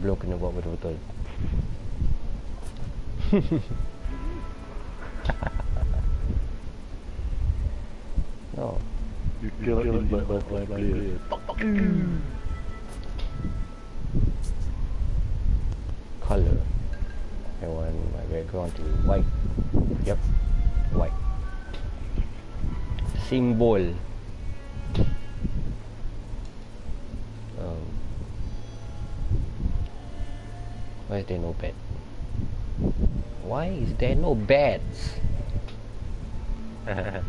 Belum kena buat betul-betul. No. You cannot invite my players. Color I want my background to be white. Yep White. Symbol Why is there no bed? Why is there no beds?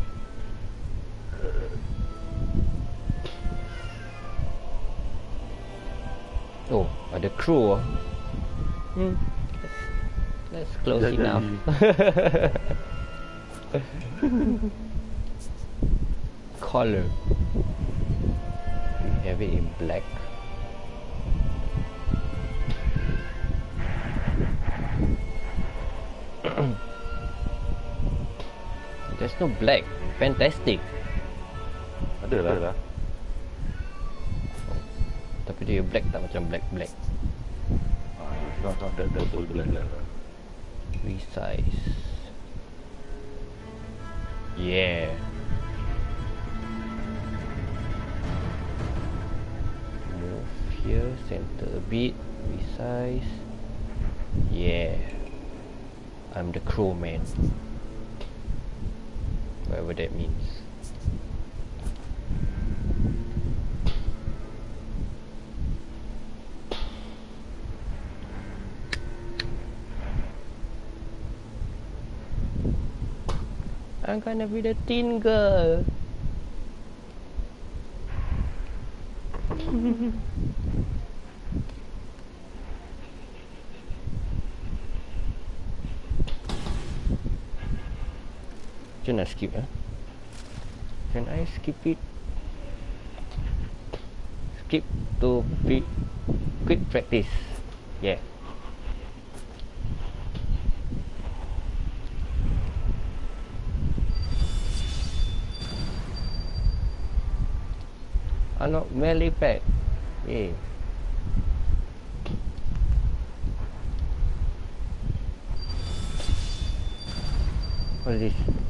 Oh, ada crew ah. Hmm. That's, close enough. Color. We have it in black. No black. Fantastic. Ada lah. Ada lah. Tapi dia black tak macam black black. Ah, it's not not that that full black lah. Resize. Yeah. Move here, center a bit, resize. Yeah. I'm the crow man. Whatever that means. I'm gonna be the teen girl. I skip eh? Can I skip it? Skip to be quick practice. Yeah. Ano, melee pack. Yeah. What is this?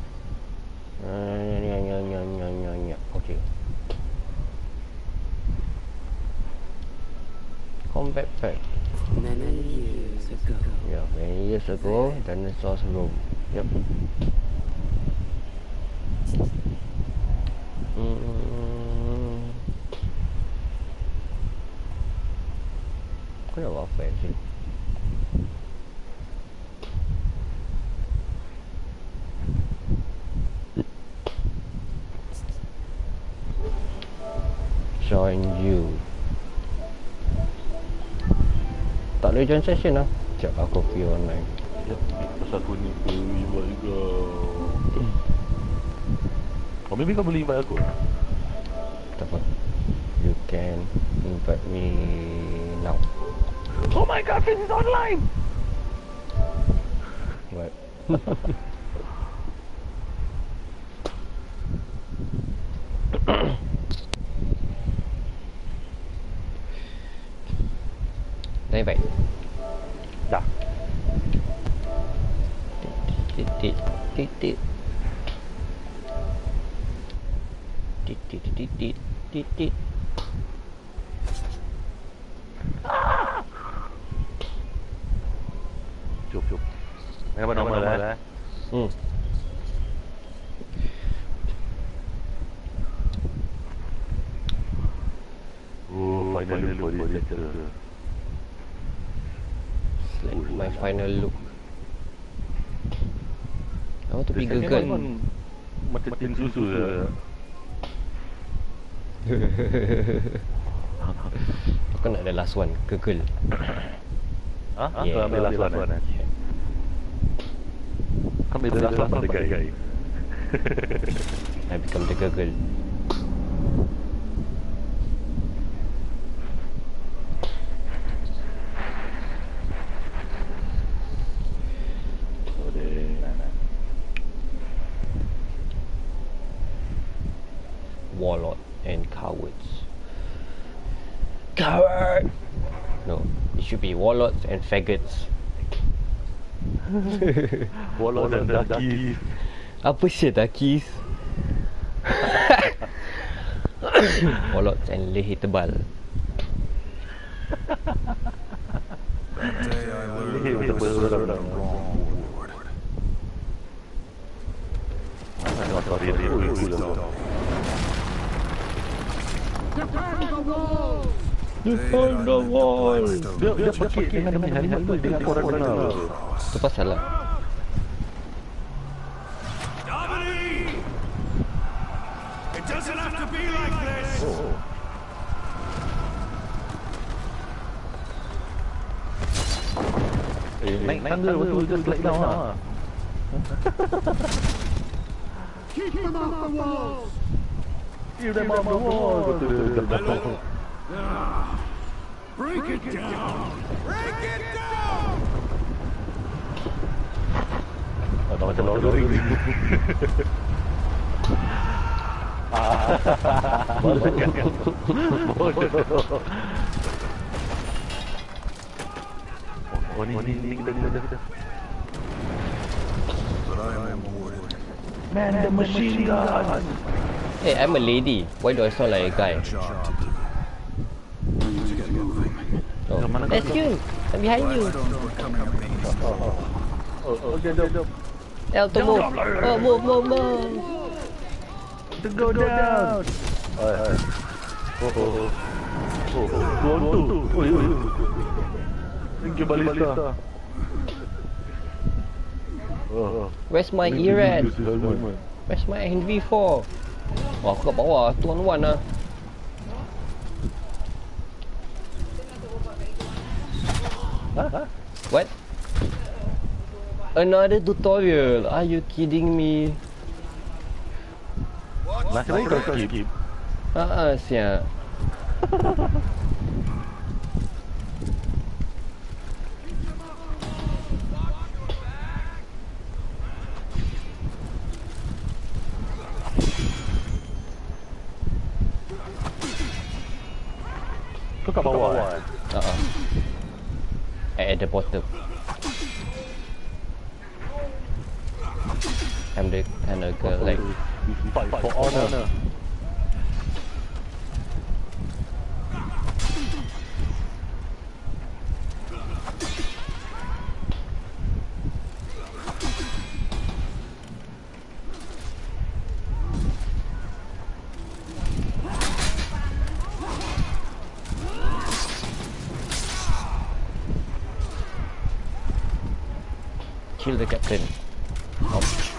Combat pack. Many years ago. Yeah, many years ago, dinosaurs roam. Yep. Mm. Kau nak buat apa yang sini? Join you Boleh join session lah Sekejap aku pergi online Ya, pasal aku ni ke invite juga. Oh, maybe kau boleh invite aku. Tak apa You can invite me now Oh my god, this is online! What? Tit tit tit tit Tit Aku nak ada last one Girl Ha? Yeah. Kau ambil last one eh? Kau ambil the last one guy. I become the girl Oh, dia. warlord and cowards. Coward! No, it should be be warlords and faggots. Walau dan daki. Apa sih dakis? warlords and leher tebal. Defend the wall. Dia dia pakit dengan demi hari hari dengan korang kenal. Tu pasal lah. Dominique! It doesn't have to be like this! Eh, naik tangga waktu itu slide down lah. Keep them off the walls! Keep them off the wall. Kata ni ni kita kita kita. But I am rewarded. Man, the machine gun. Hey, I'm a lady. Why do I sound like a guy? Job to do. Let's get moving. Oh. Mana kau- That's you. I'm behind you. Stones were coming. Oh, oh. El to move. Oh, move, move, move. To go down. Hai, hai. Oh, oh, oh. Oh, oh. Tuan tu. Oh, oh, oh. Tinggi ballista. Where's my Tinggi Iran? ballista, helmet. Where's my NV4? Oh, aku kat bawah. Tuan Wan lah. What? Another tutorial? Are you kidding me? Nasib baik kau skip. Ah, uh siap. Kau kat bawah eh? Uh -uh. At the bottom. I'm the kind of girl like Fight for honor. kill the captain. Oh.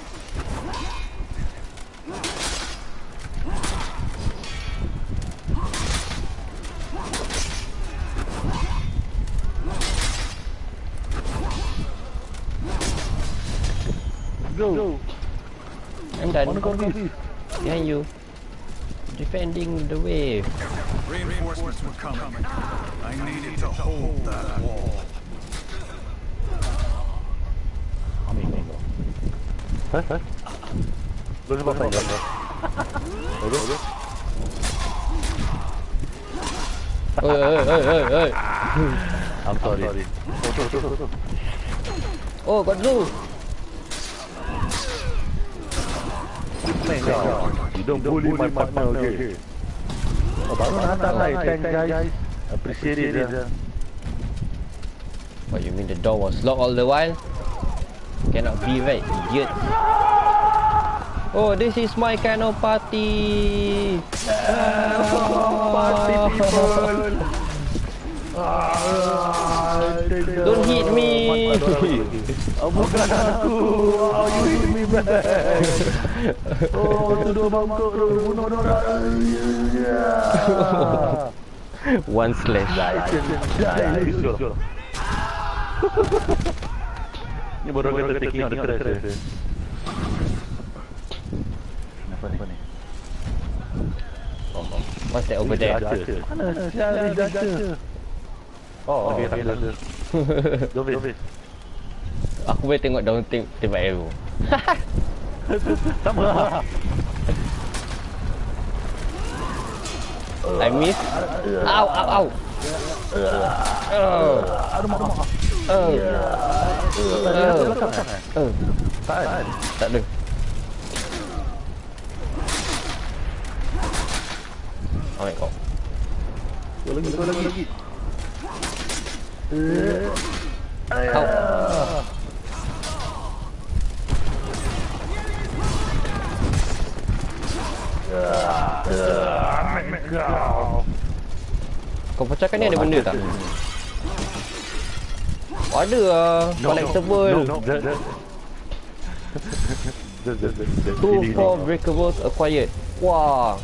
Go. I'm done. Mana kau pergi? Behind you. Defending the wave. Reinforcements were coming. I needed to hold that wall. Amin. Hah? Hah? Lu sebab apa? Oke, oke. Oi, oi, oi, oi, oi. I'm sorry. Oh, tuh, tuh, tuh, tuh. Got Zoo. Man, you don't bully my partner, okay? Oh, baru nak hantar lah. Thanks, guys. Appreciate it. ya. What you mean the door was locked all the while? Cannot be right, idiot. Oh, this is my kind of party. Party people. Don't hit me. Oh, bukan aku. Oh, you hit me back. Oh, tuduh bangkok tu. Bunuh orang. Yeah. One slash. Die, sure. Ni baru kita taking out the crash. eh. Kenapa ni? Kenapa ni? What's that over there? Mana sial ni Dacia? Oh, okey, tak ada. Dovis. Aku boleh tengok down tim tembak arrow Sama lah I miss Au au au oh. Aduh, oh. Oh. Tak ada. Tak ada. Oh, kau. Kau lagi, kau lagi. Eh. Kau. Pecahkan ni ada benda tak? Oh, ada lah. Collectible. Two four breakables acquired. Wah.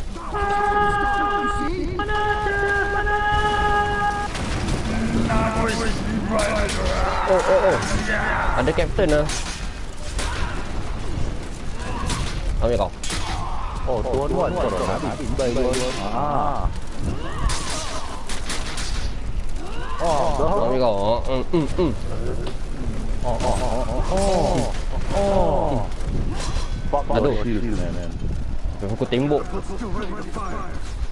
Oh, oh, oh. Ada captain lah. Ambil kau. โอ้ตัวนวดตัวหนาบินไปเลยอ่าโอ้เดี๋ยวเขาอืมอืมโอ้โอ้โอ้โอ้โอ้บ้าบ้าดูดูแน่แน่เดี๋ยวกูเต็มบุก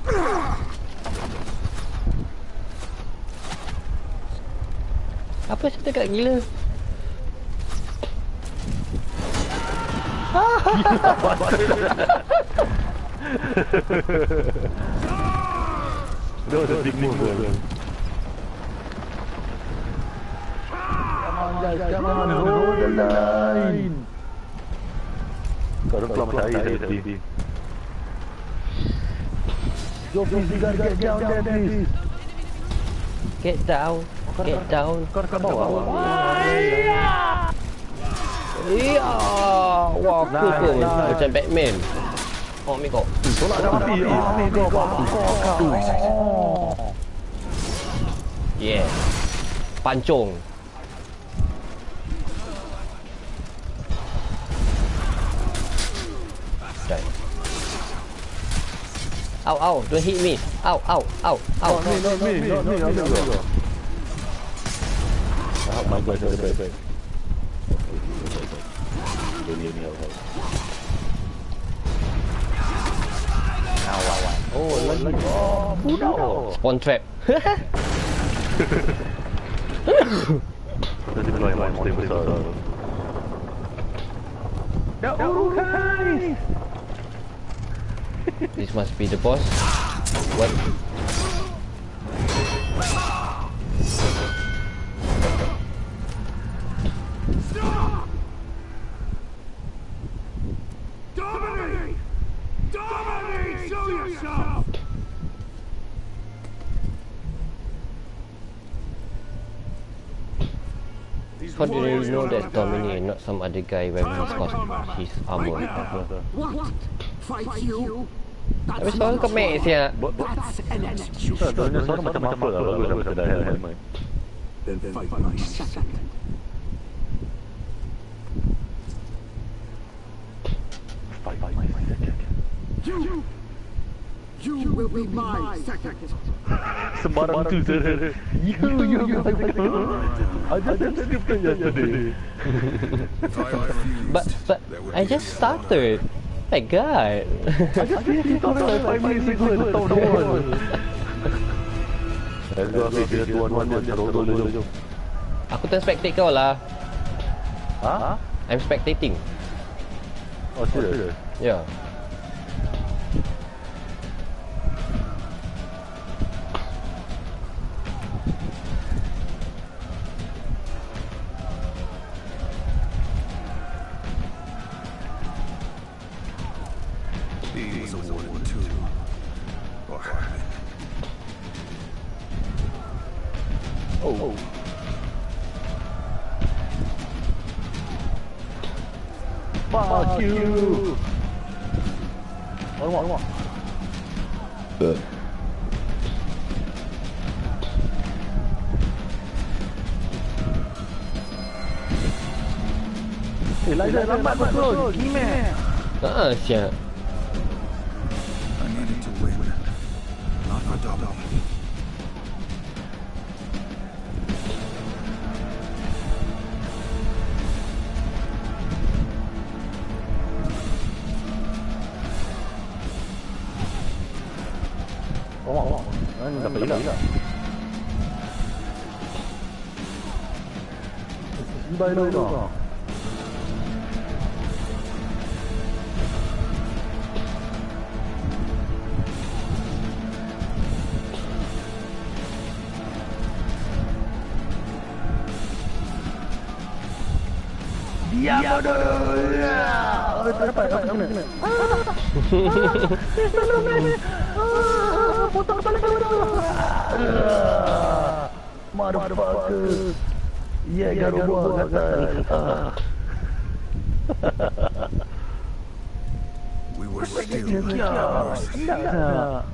อ apa sih tak gila? That was a big move, man. Come on, guys, come on, hold the line. Kau dah kelam saya tadi. Go, please, gotta get down there, please. Get down. Get down. Kau dekat bawah. いやーわークー君ちゃんべめんおみこどなただいやみこばこかイエーパンチョン Trời. Ow, ow, don't hit me. Ow, ow, ow, ow. Not me, not me, not me, not me. Not me. Not me. Not me. Not me. Not me. Not me. Ini, ini, ini. Awal. Oh, lagi. Oh, budak. Spawn trap. Nanti keluar yang monster besar. Ya urukan. This must be the boss. What? Know that's Dominic and not some other guy wearing his costume, his armor? What? Fight you? Tapi sekarang kau mek siap. That's an execution. Tak, sebenarnya suara macam apa lah. Bagus macam dah helmet. Then fight my Second. Fight, fight, fight, fight. You. you will be my second. Sembarang tu je. You, you, you. Aja dia skip kan. But, but I just started. My God. Aja dia tahu tak? Five minutes ago, tahu? Tahu? Aku tak spectate kau lah. Ha? I'm spectating. Oh, serius? Yeah. надо тебе. Ủa, ủa, nó đập bỉ rồi Đây luôn rồi Potong tali bodoh. Motherfucker. Ya, garu buah. We were still senang nak.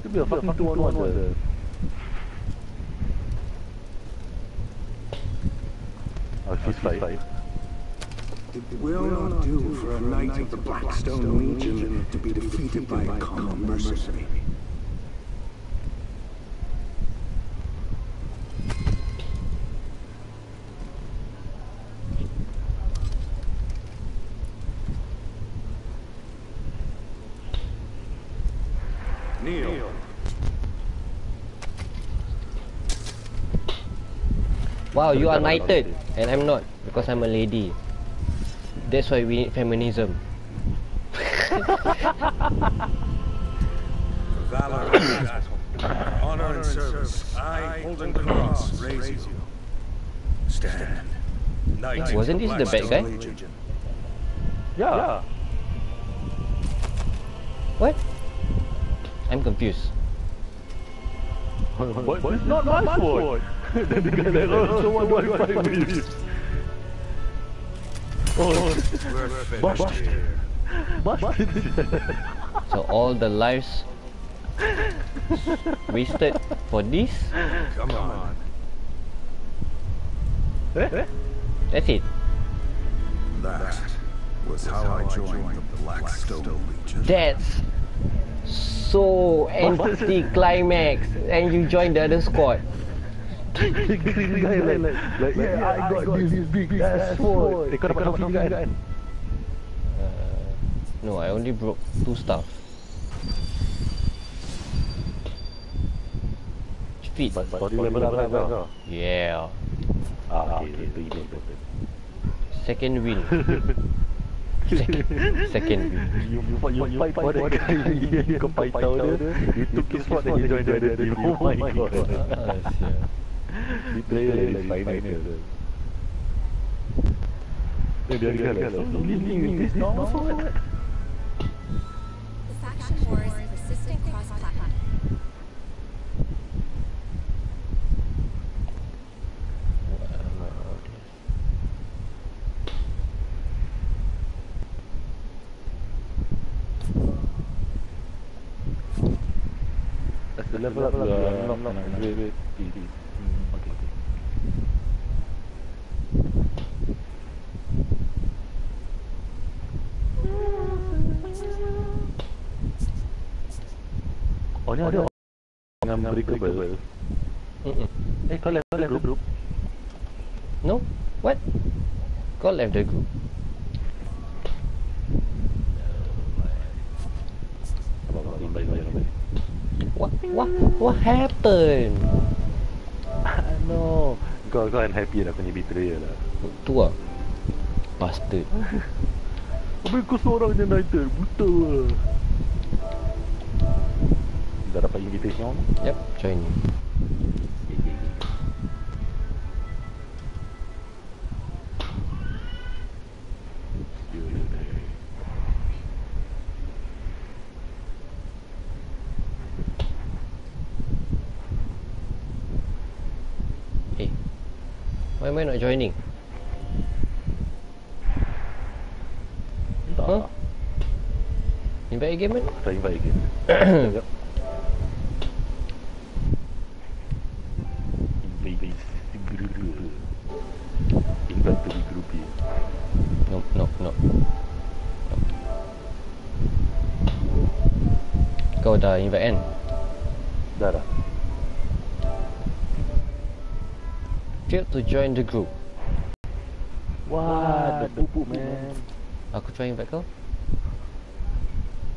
Itu biar fucking tuan-tuan tu. Oh, she's five. It will not do for a knight of the Blackstone Legion to be defeated by a common mercenary. Kneel. Wow, you are knighted and I'm not because I'm a lady. That's why we need feminism. Valor in battle. Honor and service. I, Holden Cross, raise you. Stand. Knight Wasn't this the bad guy? Legion. Ya. What? I'm confused. But it's not my sword. Then the guy like, oh, so what do I fight with you? Oh, We're finished here. So all the lives wasted for this? Come on. That's it. That was how I joined the Blackstone Legion. That's so anti-climax and you join the other squad. The guy like, like, like, yeah, I got this big ass sword. Eh, kau dapat juga kan? No, I only broke two stuff. Speed. But body level apa kau? Yeah. Ah, okay, itu itu itu. Second win. Second, second win. You, you, fight, you, fight for that guy. Kau fight tahu dia. You took his spot and you joined the other team. Oh my god. Ah, sial. Betrayal is final. The faction wars persistent cross-platform. That's the level up. Uh, knock knock. Wait wait. Hmm, Oyna oyna. Ngam beriku baru. Eh, kau left, kau left group. No, what? Kau left the group. What, what, what happened? I know. Kau kau unhappy lah kau ni betrayal lah. Tu lah. Bastard. Habis kau seorang je United Buta lah Dah dapat invitation Yep, join Why am I joining? Tak Huh? Invite again man? Saya invite again. Invite to Nope, nope, nope. Kau dah invite kan? Failed to join the group. Wah, the pupuk man Aku try invite kau?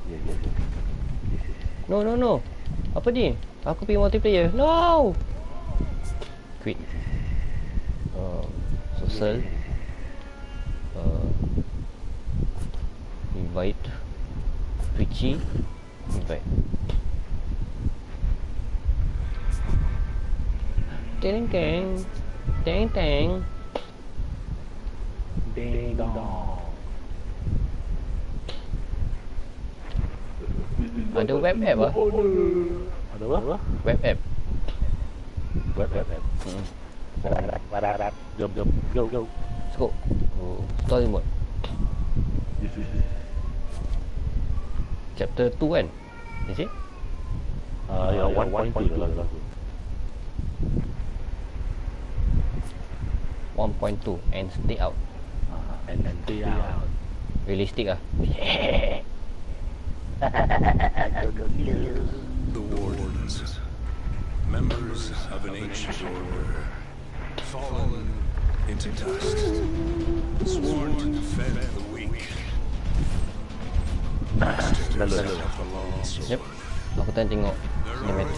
Ya, ya, ya No, no, no. Apa ni? Aku pergi multiplayer. No! Quit. Um, so cancel uh, invite Twitchy invite Ding ding chán trạng đen dong. ở đâu web app à ở đâu á? Web app web app và đạt đạt gồm gồm. Go go. Oh, story mode. chapter two end is it uh, yeah, one point two rồi. 1.2 and stay out Ah, And then stay out. Realistic ah The Wardens. Members of an ancient order. Fallen into dust. Sworn to defend the weak. Masters Lalu, of the sword. Yep Aku tengok cinematic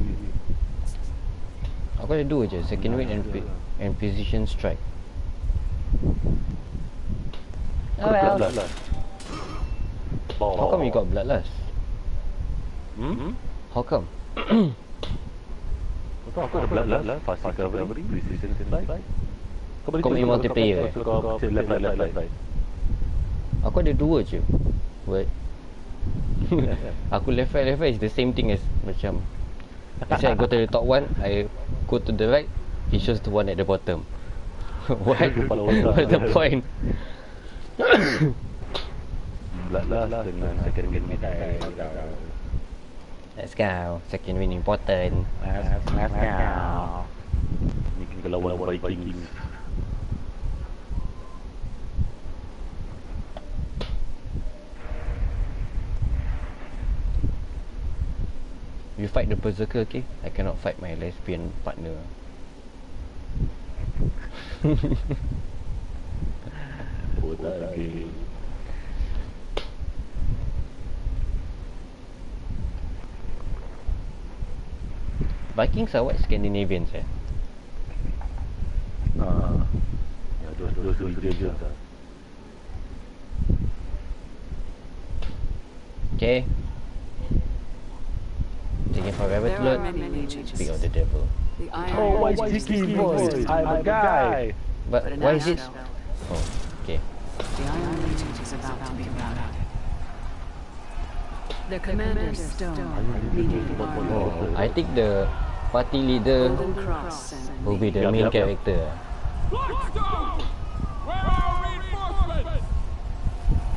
Aku ada dua je Second weight and, pre- and precision strike Oh well Bloodlust. How come you got bloodlust? Hmm? How come? Kau aku ada bloodlust, fast recovery, precision strike. Kau boleh multiplayer, kau eh? left left right. Aku ada dua je But Aku left right left right is the same thing as Macam Let's say I go to the top one I go to the right It shows the one at the bottom What? What's the point? Second game medal. Let's go Second win important Let's go. Ni kita You fight the berserker okay I cannot fight my lesbian partner Oh tak lagi. Vikings are what Scandinavians eh Ah. Ya, those those those regions ah. Okay Taking forever to There are load. Speak of the devil The Oh, why is sticky the voice? I'm a guy. But But why is it asshole. Oh okay The Iron Legion is about to be routed. The commander Stone, leading the army. I think the party leader Holden Cross and will be the Yup, main yup, yup. character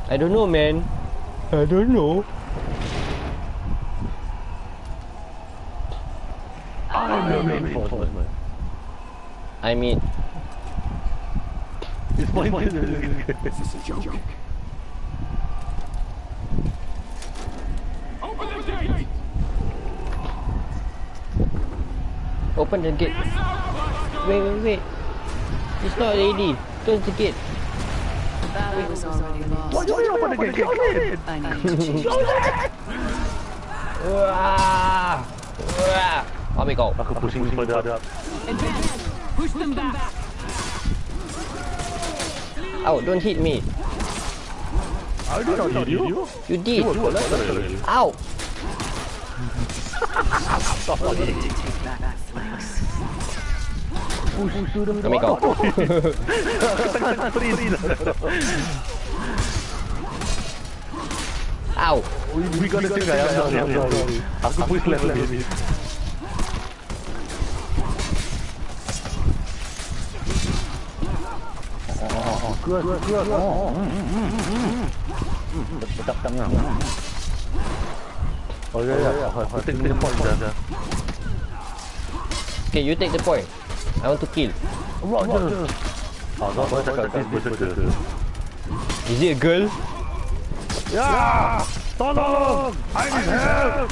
I don't know man I don't know I'm your reinforcement. I mean It's my This is a joke. Open the gate. Wait wait wait. It's not ready. Close the gate. The battle was already lost. Why do you open the gate? Go in! I need to change that. Wah. Wah. Ambil kau Aku pusing pada ada. Ow don't hit me I did not hit you. You did You were collateral. Ow Take back the flanks. Ambil kau Tangan freeze. Ow We gonna take I'm sorry, I'm sorry. Aku push level ni. cưa cưa cưa tập tập nào ôi ôi ôi ôi take the point brother okay you take the point I want to kill Roger oh no boy check out this boy check out is it a girl yeah Tolong! I need help!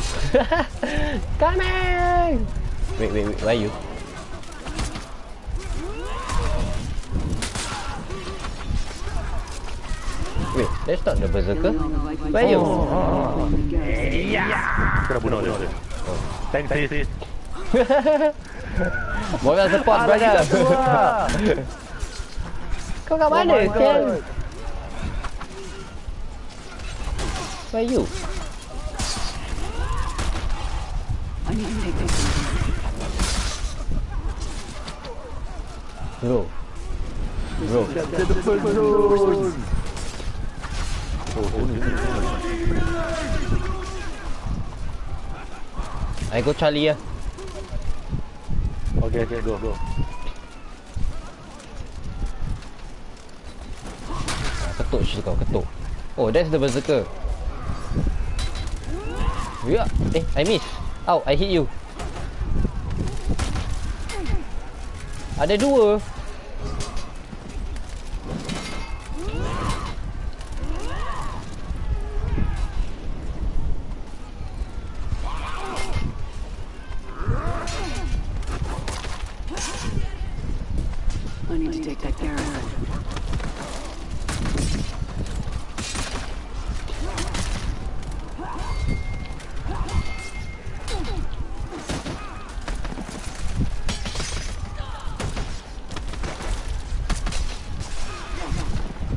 Coming! Wait, wait, wait, where are you? Wait, that's not the berserker. Where you? Kena bunuh dia. Thanks, sis. Moral support, brother. Kau kat mana, Oh Ken? Where you? I need to take this. Bro. Bro. Get the first zone. Oh, sini, sini, sini. I go Charlie ya. Okay, okay, go, go. Ketuk shit kau, ketuk. Oh, that's the berserker. Ya, eh, I miss. Ow, I hit you. Ada dua. Need to take that garrison.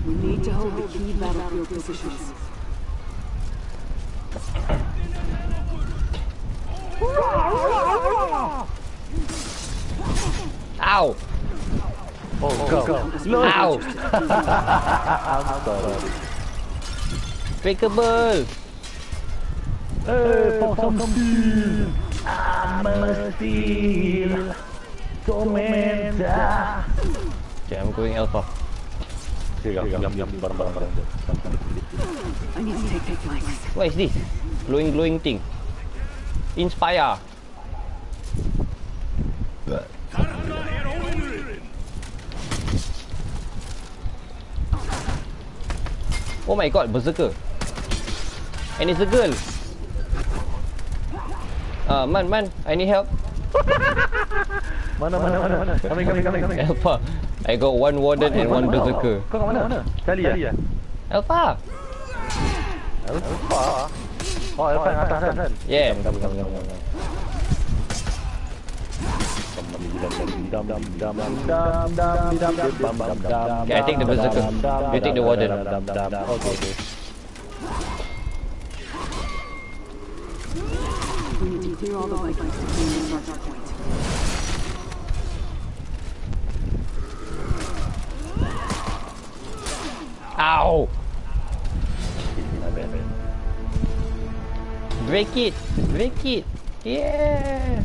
We need to hold the key battlefield positions. Oh, kau. Ow! Sorry. Breakable! Hey, for some steel. I'm a steel. Tormenta. Okay, I'm going alpha. Okay, yum, yum, yum, barang, barang, barang. I need to take their flanks. What is this? Glowing, glowing thing. Inspire. Oh my god, berserker. And it's a girl. Ah, uh, man, man, I need help. Mana, mana, mana, mana. Coming, coming, coming, coming. Alpha. I got one warden and one berserker. Kau kat mana? Cali ya? Alpha. Alpha. Oh, Alpha yang atas kan? Yeah. Okay, I think the berserker. You take the warden. Okay, okay. We need to clear all the Vikings to gain the starting point. Ow! Break it! Break it! Yeah!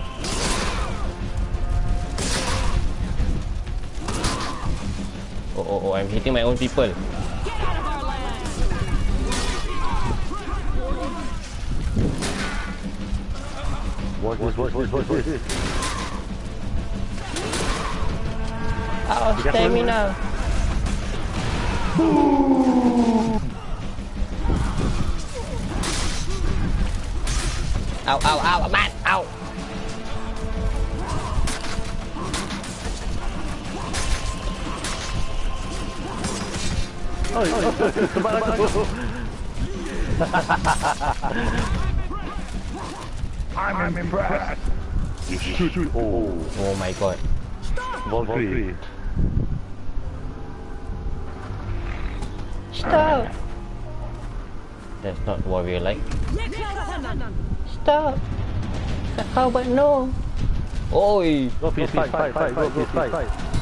Oh, oh, oh, I'm hitting my own people. Watch this, watch this, watch this. Ow, stamina. Ow, ow, ow, man, ow. Oh, oh, tempat aku. I'm impressed. You shoot. Oh, Oh my god. Valkyrie. Stop. That's not what we like. Stop. How about no? Oi. Go fist fight, fight, fight, go fist fight.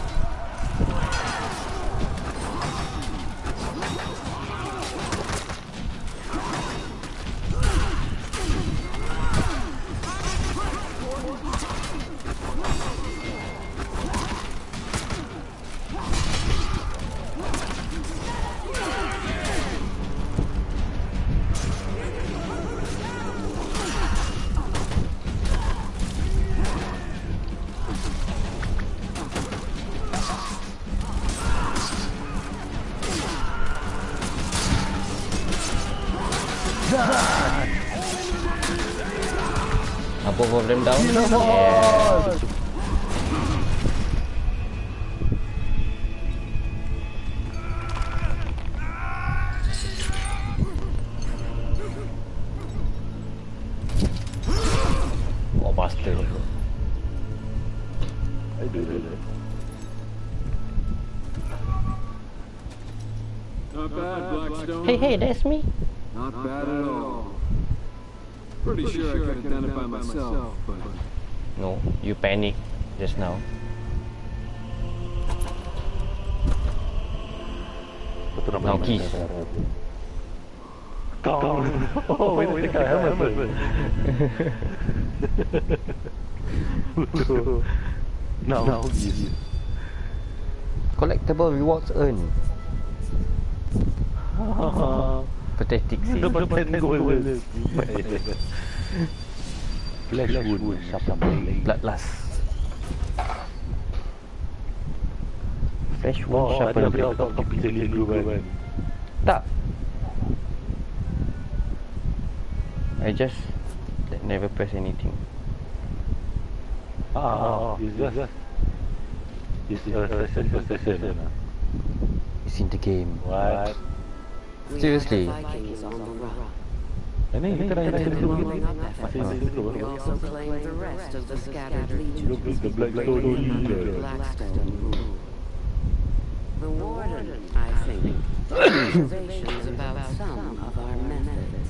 Above of them down. Yeah. Myself, but No, you panic just now. Betul nama Now dia. kiss. Kau. Oh, ini dekat helmet. Now, now kiss. Collectible rewards earned. Pathetic scene. Dapat 10 gold. Flash wound. Siapa main? Bloodlust. Flash Oh, War ada Sharpen kau Blade. kau kau pilih dulu kan. Tak. I just like, never press anything. Ah, it's just it's a session per session. It's in the game. What? Seriously? Vikings on the run. Ini kita dah dah dulu. Following up Masih efforts, di dulu. we also claim the rest of the scattered Look, legions the black stone under leader. Blackstone rule. The Warden, I think, has observations about some of our methods.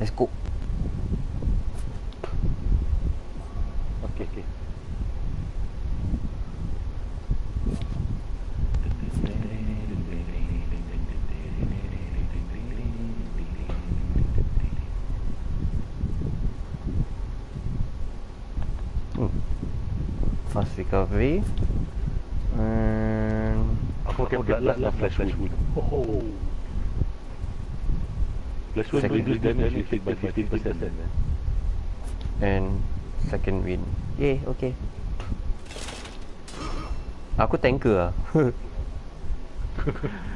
Let's go. Okay, okay. Fast recovery. And Aku pakai bloodlust lah flash wound. Oh. Flash wound Second. reduce damage hit by 15%. and second win. Yay, okay. Aku tanker ah.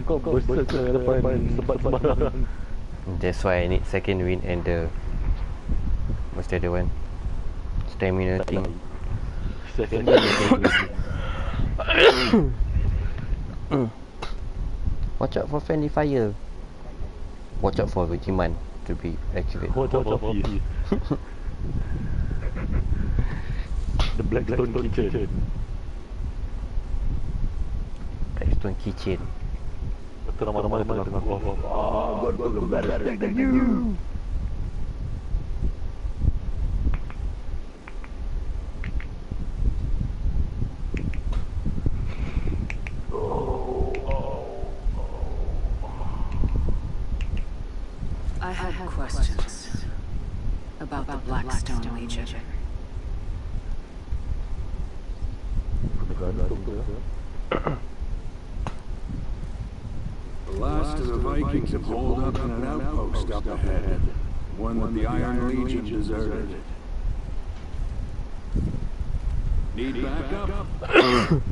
Kau berserk ke depan sebat sembarang. That's why I need second win and the what's the other one? Stamina thing. Second Watch out for friendly fire. Watch out for Regiman to be activated. Watch out for. The Blackstone Kitchen. Blackstone Kitchen. Betul nama-nama dia tengah. Ah, God, God, God, better than you. I had questions about the Blackstone Legion. the last of the Vikings have holed up in an outpost up ahead. One that the Iron Legion deserted. Need backup?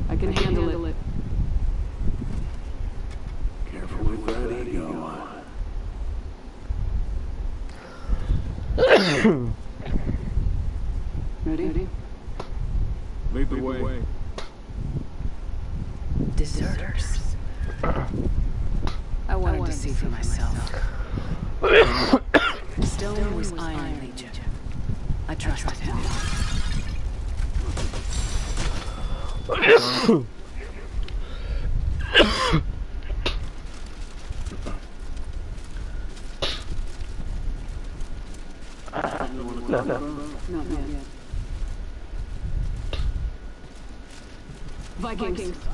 I can handle it. Careful with that ego. Ready? Lead the way. Deserters. I wanted to see for myself. Stone was Iron Legion. I trusted him. Not Vikings. Ow!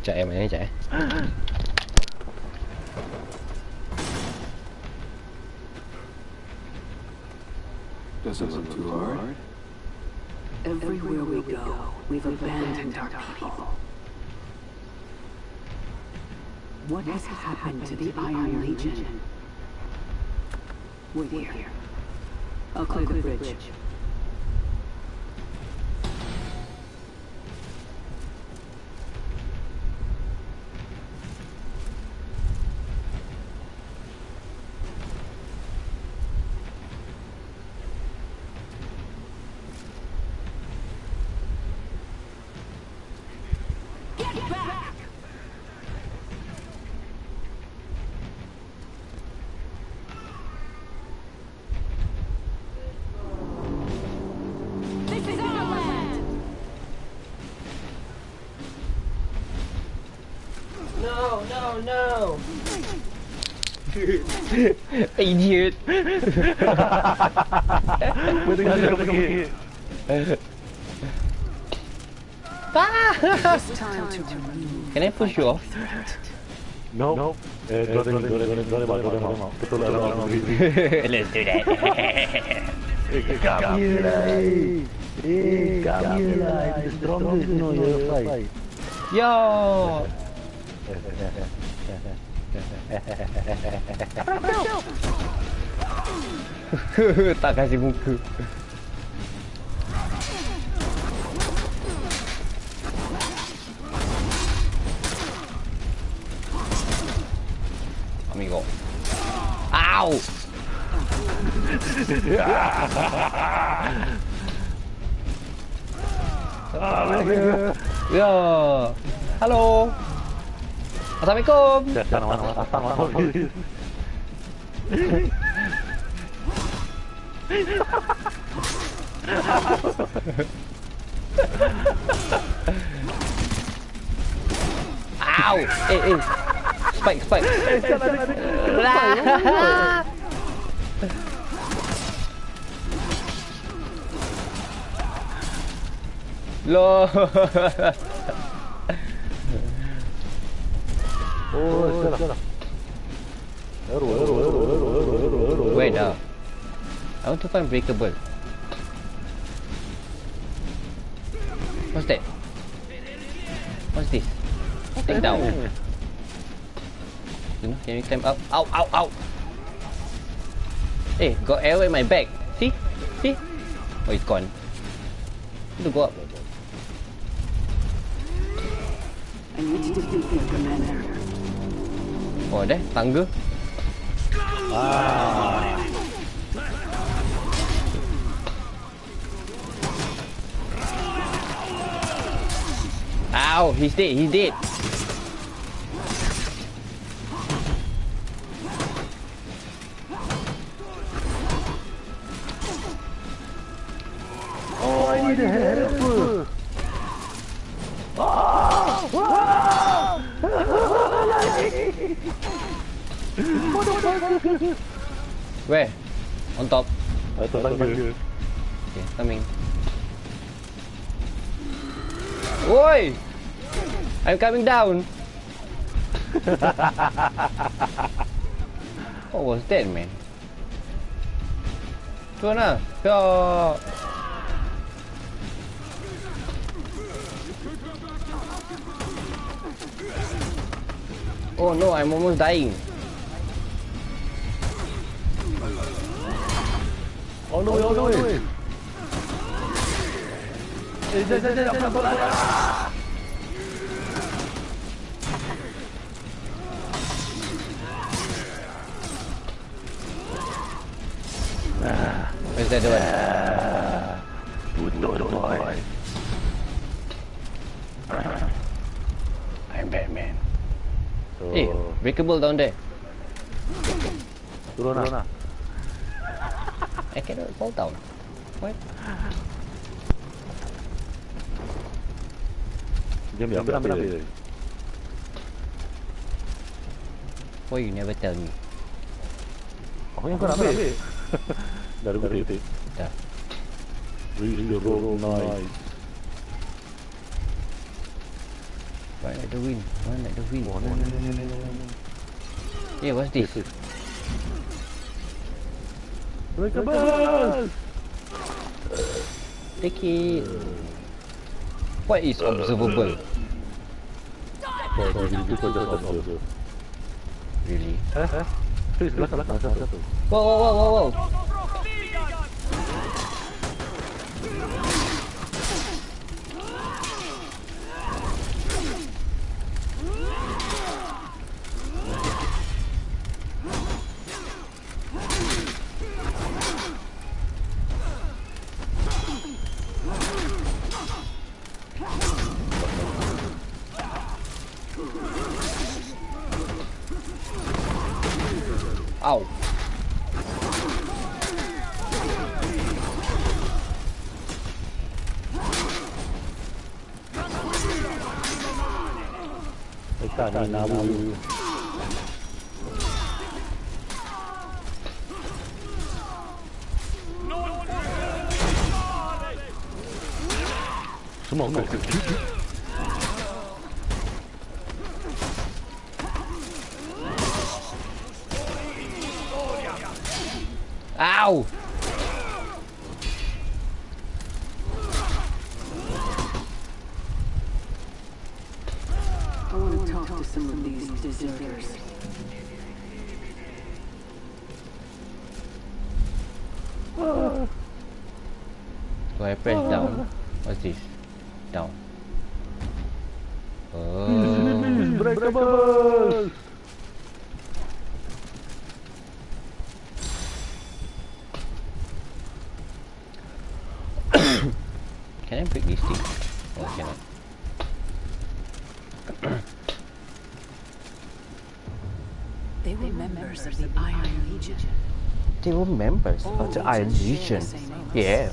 Sekejap mana ni sekejap eh. Doesn't look too hard. Everywhere we go, we've abandoned our people. What has happened to the Iron Legion? Wait here. I'll clear the bridge. Can I push you off? No. No. Eh. Let's do that. Eh, come here, eh. Eh, come here, I'm the strongest, you know, fight. Yo. tak kasih muka. Amigo. Ow! Ya. Halo. Assalamualaikum. Loh. Oh, aero, aero. Where dah? I want to find breakable. What's that? What's this? Take down. You know, can you climb up? Ow, ow, ow! Eh, got arrow in my back. See? See? Oh, it's gone. Need to go up. I need to defeat your commander. Oh, dah tangga. Ah. Ow, he's dead, he's dead. Oh, I need a help. I'm coming down. what oh, was that, man? Turn lah. Oh no, I'm almost dying. All the way, all the way. invisible down there. Turun lah. I cannot fall down. What? Jom, jom, jom, jom. Why you never tell me? Aku yang kena ambil. Dah rupa titik. Dah. Reading the roll nice. Why not the wind? Why not the wind? Why oh, not the wind? Hey, what's this? Break a ball! Take it! What is observable? Uh, really? Huh? Huh? Please, lock up, lock up, lock up. Whoa, whoa, whoa, whoa, whoa! Nabu. Semua kau kecil. Ow! I want to talk to some of these deserters. So I press down. What's this? Down. Oh. Breakable! Can I break this thing? Oh, I cannot. They were members of the Iron Legion. They were members of the Iron Legion. the. Yeah.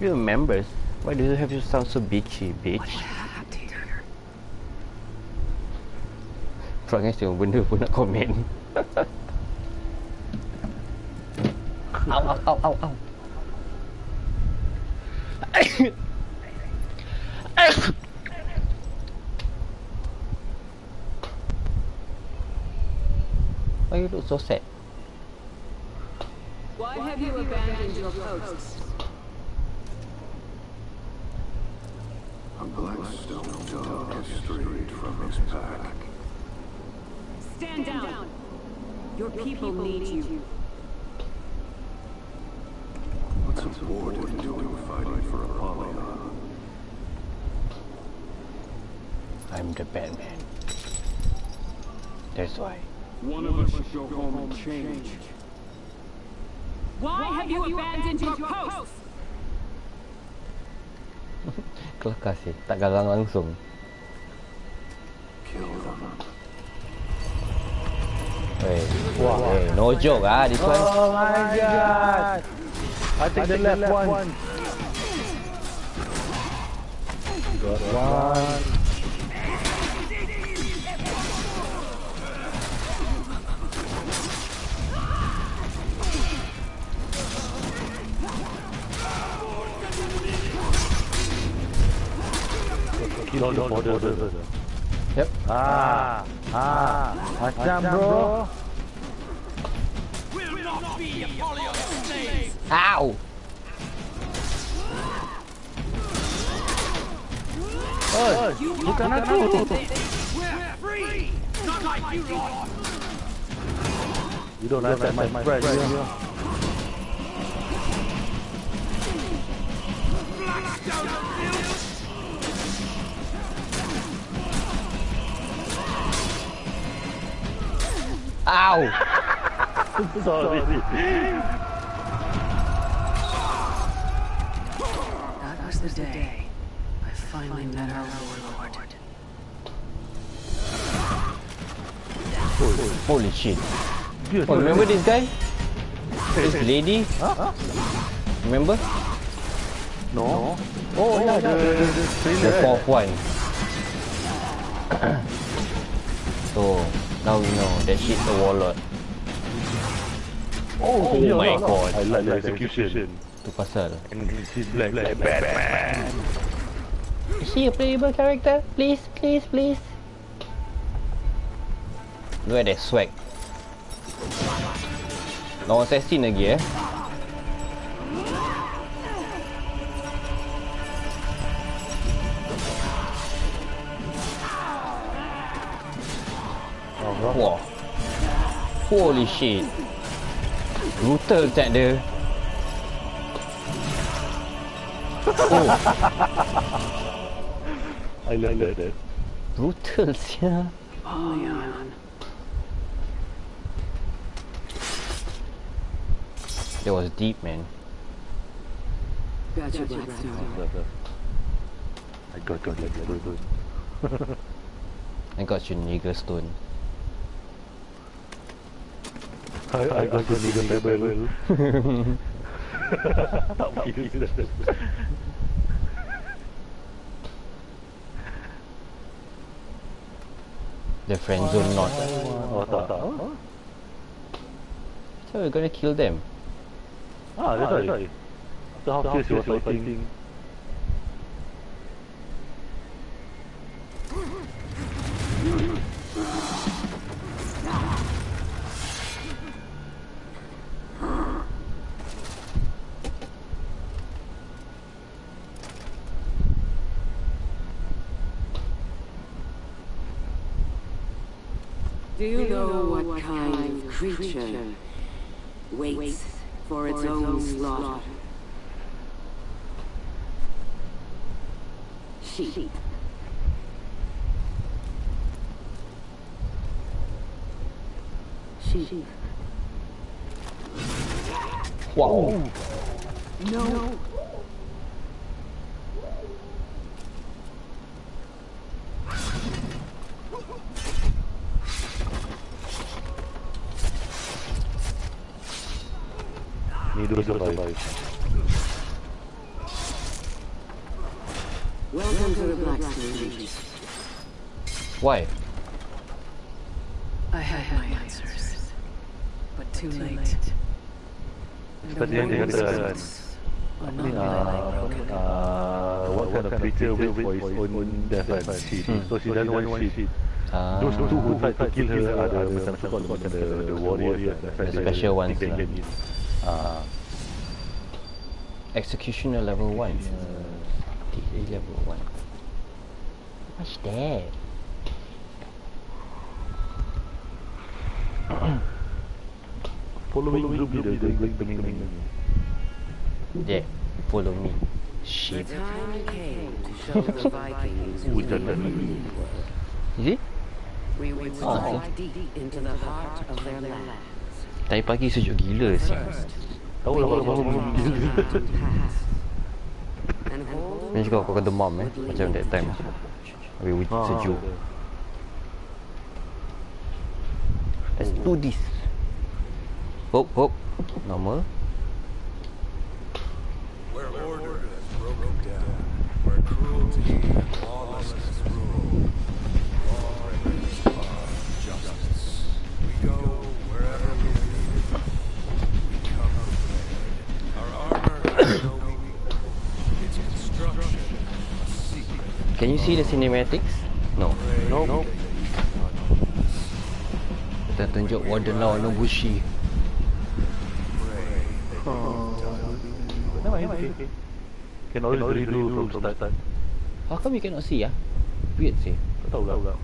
You're members. Why do you have to sound so bitchy, bitch? What happened here? Perangai tengok benda pun nak komen. Au, au, au, au, au. Why you look so sad? Why have you abandoned your posts? A blackstone dog has strayed from his pack. Stand down. Your people need you. What's a warden doing fighting for Apollyon? I'm the Batman. That's why. One of us should go home and change. Why have you abandoned your posts? Kelakar sih, tak garang langsung. Kill them. Hey, wah, hey, no joke ah, this one. Oh my god! I take the left one. Got one. told you for the... Yep. Ah, ah, Assam bro. Will not be Apollo's slave. Ow. Oi, you, you cannot do you don't have that, my friend. Blackstone Ow! Sorry. That was the day I finally met our warlord. Holy shit. Oh, remember this guy? This lady? Remember? No. Oh, oh, yeah, the, the, the The fourth one. so, now we know that she's a warlord. Oh, Oh yeah, my lah. God. I like the execution. Tu pasal. And she's like, like Batman. Is she a playable character? Please, please, please. Look at that swag. Lawan assassin lagi eh. Wah. Holy shit. Brutal tak dia. Oh, I like that. that. brutal sia. Oh, yeah. That was deep, man. Got your Blackstone. I got got like good, good. I got your nigger stone. I, I got the nigga pebble. Tak boleh The friend zone not. Oh tak tak. Oh. So we're gonna kill them. Ah, that's right. So how fierce you was fighting. Kind of creature waits for its own slaughter? Sheep. Sheep. Wow. No. Neither survive. Welcome to the Blackstone Legions. Why? I had my answers, but too late. Tadi yang dia kata kan, Are ni not ah, broken. ah, what kind of creature wait for his own death kan? She, so she doesn't want shit. Ah, Those two who tried to kill her are the macam so called macam the, the warriors. The special ones they lah. can- Ah, executioner level 1. Uh, level 1. What's that? Following group leader going going burning burning. Yeah, follow me. The Sheep. time came to show the Vikings who. Is it? we would Oh. slide deep into the heart of their lands. Tadi pagi sejuk gila sih. Tahu lah kalau baru Mountain pass. And hold Macam kau kau demam eh Macam that time Habis Ah, sejuk Let's do this Hope, hope Normal Where order is broken down, where cruelty and lawlessness rule, law is justice. We go wherever we are needed. We come prepared. Our armor has no. Its construction a secret. Can you see the cinematics? No No, no. Kita tunjuk Warden Law Nobushi Never mind, okay. okay. Can always redo from start. How come you cannot see ah? Weird sih Tak tahu lah.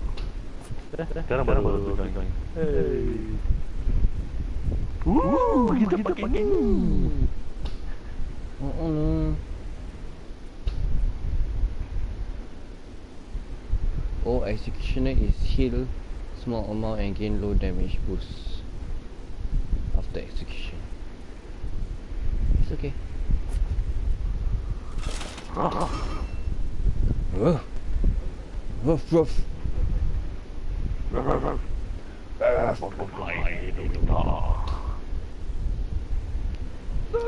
Sekarang baru baru join join. Hey. Ooh, kita pakai ni. Oh, oh. Oh, executioner is heal small amount and gain low damage boost after execution. It's okay. Woof. Woof woof.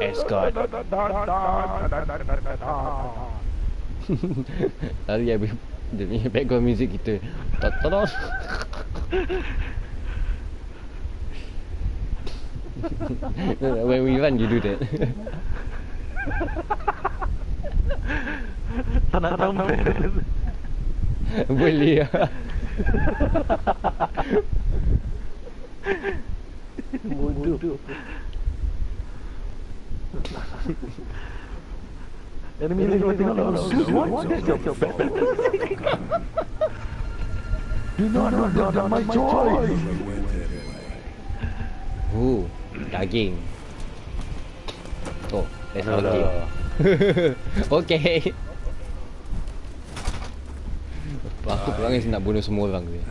Escort. Lari habis dia punya background music kita. Tak tak. when we run, you do that. Tak nak sampai. Boleh lah. Bodoh. enemy leader with the unknowns. Do not run down on my toy. Ooh, daging. Oh, that's not okay. okay. Aku pulang ni nak bunuh semua orang ni.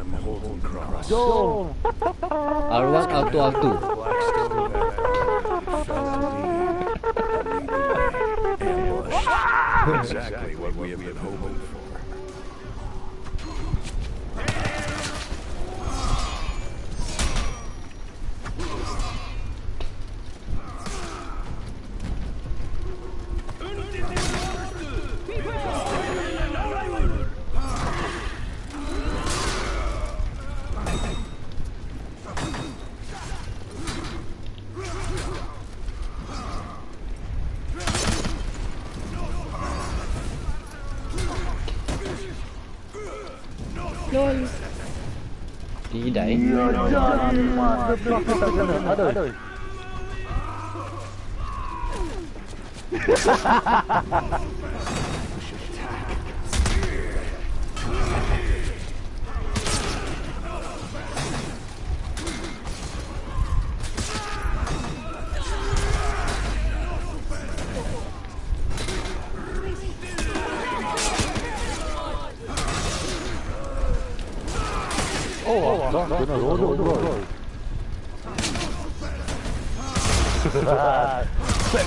Arwah auto auto. Exactly what we have been hoping mata belakang tak kena. Ada. ada.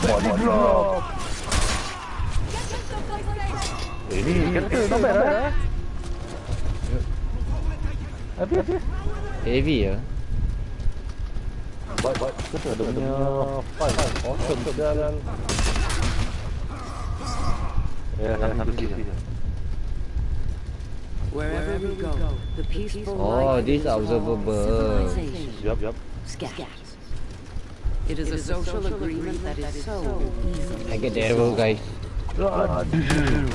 Body block. Ini kita berapa? Abi abi. Heavy ya. Baik baik. Kita ada punya five five. Awesome. Jalan. Ya, nak nak pergi. Wherever we go, the peaceful Oh, life this observable. civilization Yup, yup. scatters. It is a social agreement that is so easily I get the arrow guys. fragile.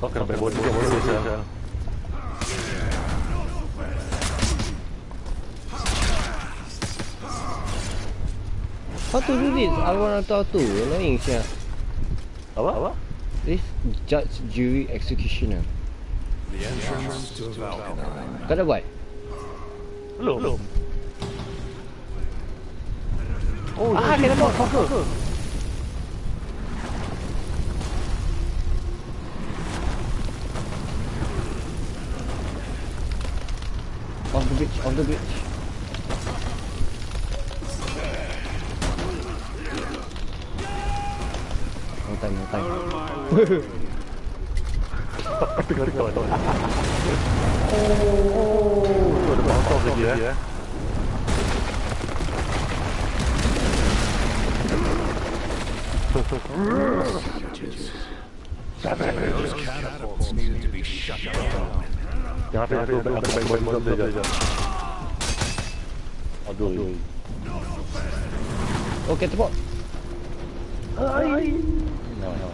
Kau kena back body block boleh saya. How to do this? R1 R2 R2. Annoying sia. Apa? Apa? This judge, jury, executioner. The entrance to Valkenheim. Kau dah buat? Belum. Belum. Oh, ah, kena bawa fucker. Off the bridge, off the bridge. Muntah, muntah. Oh, oh, oh, oh, oh, oh, oh, oh, oh, oh, oh, oh, oh, oh, oh, oh, Jangan oh, oh, oh, oh, oh, oh, oh, oh, oh, oh, oh, Ai. No, no.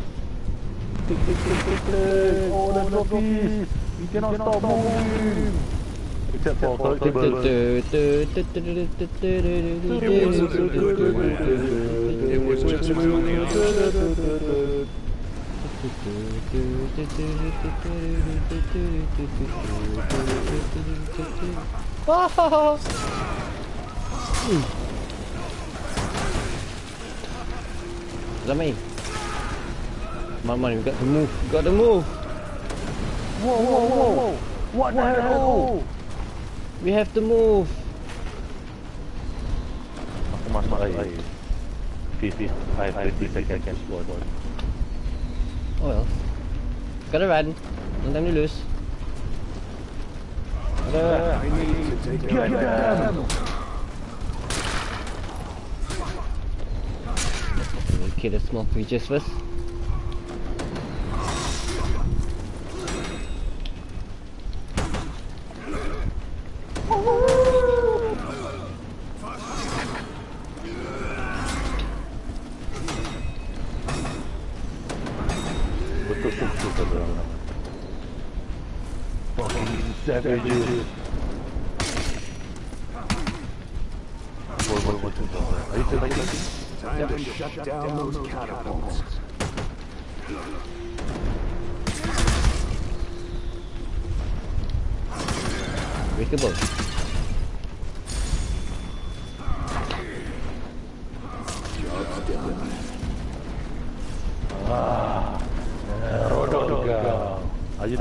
Tick tick tick tick tick. Oh, the trophies. We cannot stop moving. Except for collectible. It was just my only option. Zamai. Come on, man, we got to move. We got to move. Whoa, whoa, whoa. What the hell? We have to move. Aku masuk air. Peace, peace. I 50 seconds. Go, go. Oh well. Gotta run. No time to lose. I need to take Get them! Kill the small creatures first.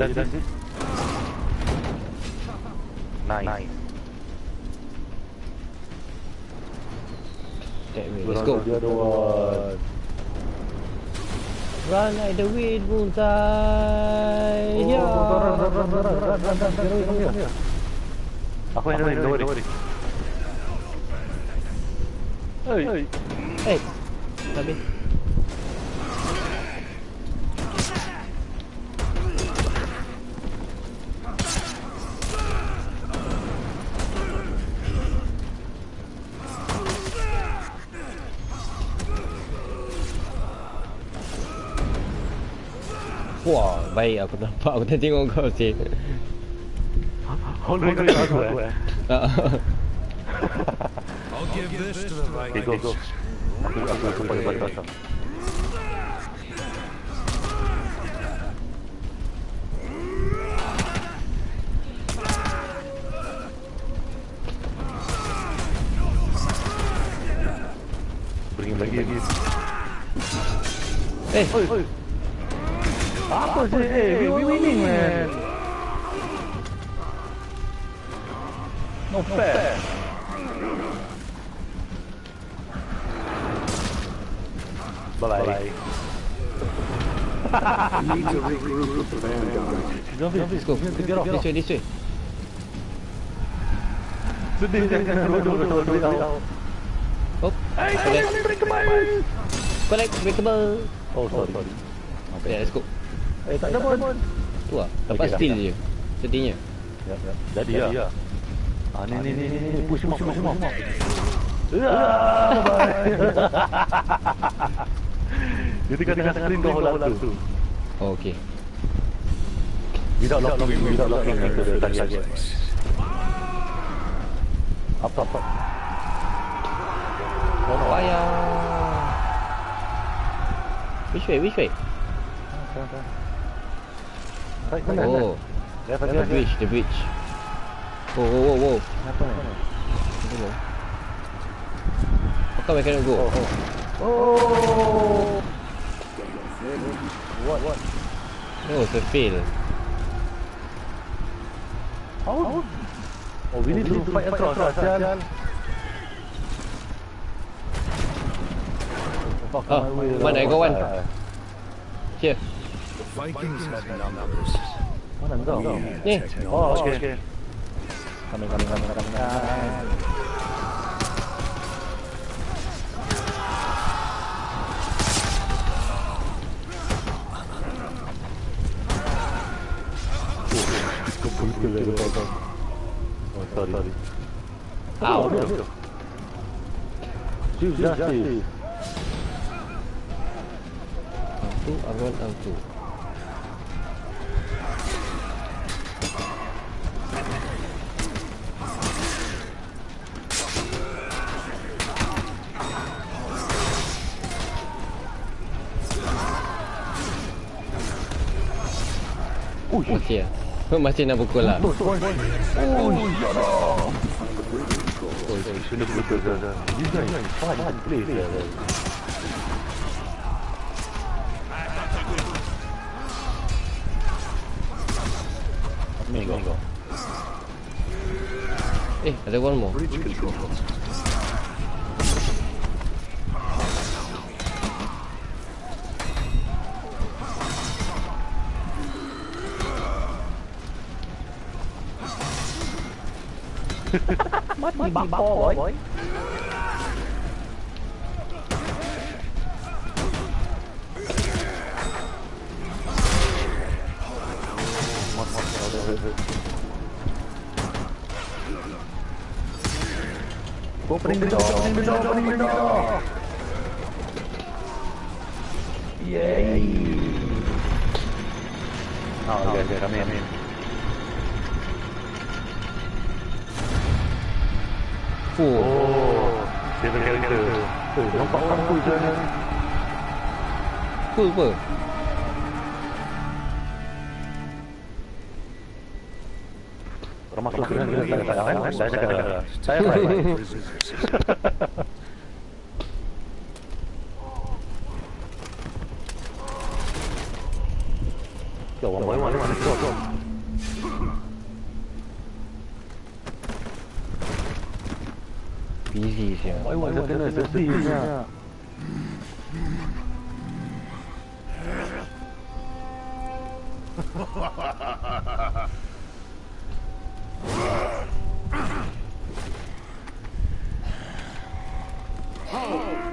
Done? Nice. That way. Let's go. The other one. Run like the wind, bullseye. Oh, Yeah. run, run, run, run, run, run, run, run. Get away from here. Aku yang lain, don't worry. Hey. Hey. ahí, auténtico un coche. Hold on, hardware. I'll give this to the right. Go, go. Bring him back here. Hey! hey. Apa sih? Eh, we winning, man. No fair. Bye-bye. We need to regroup the Vanguard. let's go. This way, this way. Sedih jangan bodoh betul betul. Oh, collect. Collect breakable. Oh, sorry. sorry. Okay, let's go. Eh, tak ada pun. Tu lah. Dapat Okay, dah, steal dah. je. Sedihnya. Ya, ya. Jadi ya. Ah, ni ni ni ni ni push push semua. Ah, bye. Jadi kat tengah screen kau hold up tu. Oh, okay. Without locking, without locking into the target. Apa apa? Oh no. Fire. Which way? Which way? Mana? Oh, Left, the left, left. bridge, the bridge. Oh, oh, oh, oh. Apa ni? Hello. How come I cannot go? Oh, oh. Oh. What? What? No, it's a fail. How? Oh, we need to fight across, lah, Sial. Fuck Ah, my way, mana? I got one. The Vikings have numbers. Mana kau? Ni. Oh, okay. Coming, coming, coming, coming. Oh, sorry. sorry. Ow. Chief Justice. Auto, awan Uy. Masih lah Masih nak pukul lah. Uy. Eh, ada one more. mất mất bắt bò rồi một một rồi Opening the door, opening the door, opening the door! Yay! nó có con cùi chơi cùi vở Ramaklıkların yönlerine dayanan sadece kadar. Sayın hayvan. Yo, one by one, one by one. 逼一些。哎呦，我这真的是逼一下。Oh!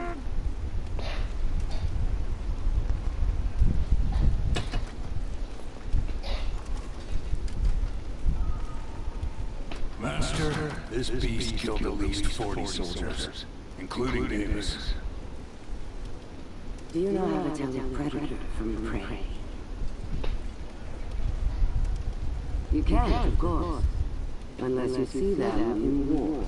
this beast killed at least 40 soldiers, including Davis. Do you know how to tell a predator from prey? You can't, of course, unless you see them in war.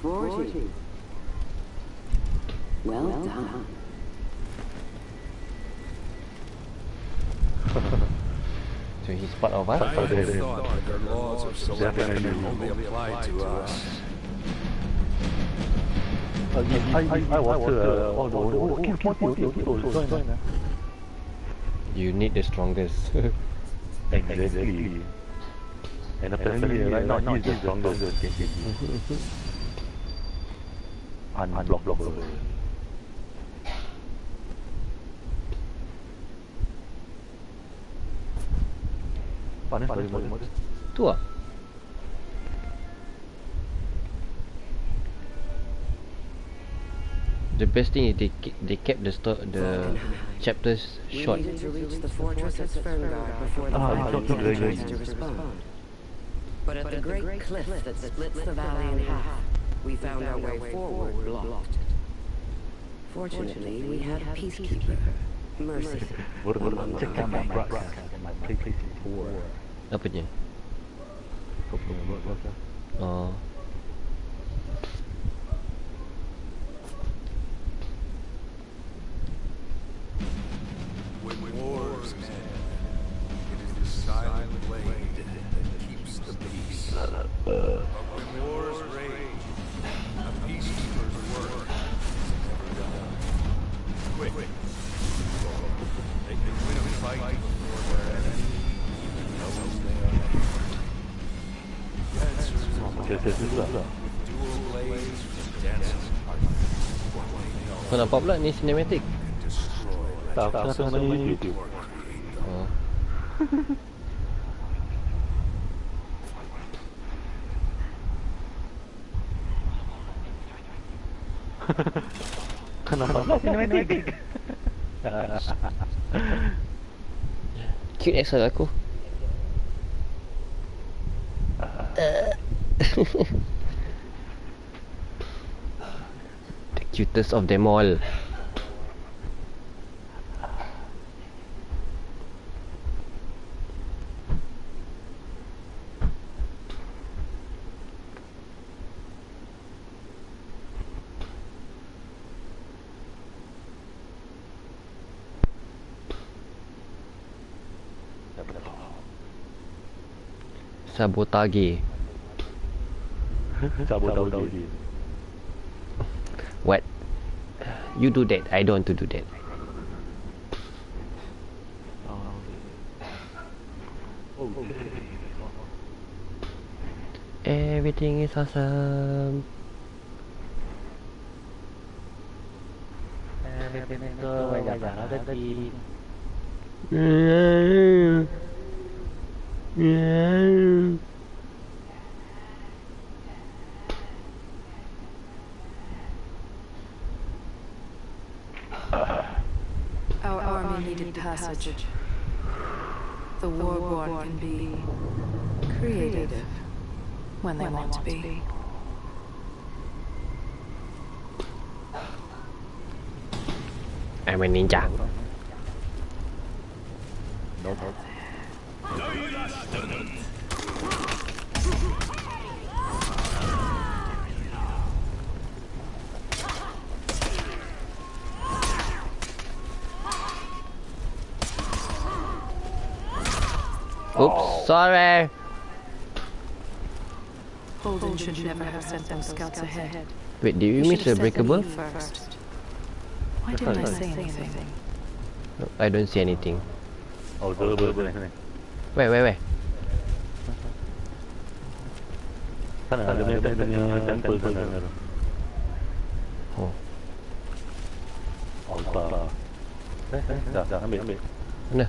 Forty. Well done. So he's part of us. I thought that their laws of selection only applied to us. I, I, I was uh, all the oh, kill, kill, kill, kill, kill, join, join. You need the strongest. Exactly. And apparently right now he's the strongest. Unblockable. Panas panas panas. tu lah. The best thing is they they kept the sto- the chapters short. needed to reach the fortress at Ferngard before the Ah, Valley not too to respond. But at the great cliff that splits the valley in half, we found our way forward blocked. Fortunately, we had a peacekeeper, Mercy. Baru baru check out my brass. My PlayStation 4. Apanya? Kau punya. Oh. When wars end, it is the silent blade that keeps the peace. But when wars rage, a peacekeeper's work is never done. Quick. They can win a fight before their enemy even knows they are. The answer is Macam saya suka lah. dual blades from dancing heart. What they know Kau nampak pula ni cinematic. Aku rasa main YouTube. Oh. Kenapa? Cute aku. the cutest of them all. Sabotage. Dia. What? You do that. I don't want to do that. Everything is awesome. Our The Warborn can be creative, when they want to be. I'm a ninja. No, no. Oops, sorry. Holden should never have sent those scouts ahead. Wait, do you He miss should the have said breakable? first. Why didn't I say anything? No, I don't see anything. Oh, betul betul betul sini. Where, where, where? Sana ada punya ada punya temple sana. Oh, Allah. Eh, eh, dah, dah ambil ambil. mana?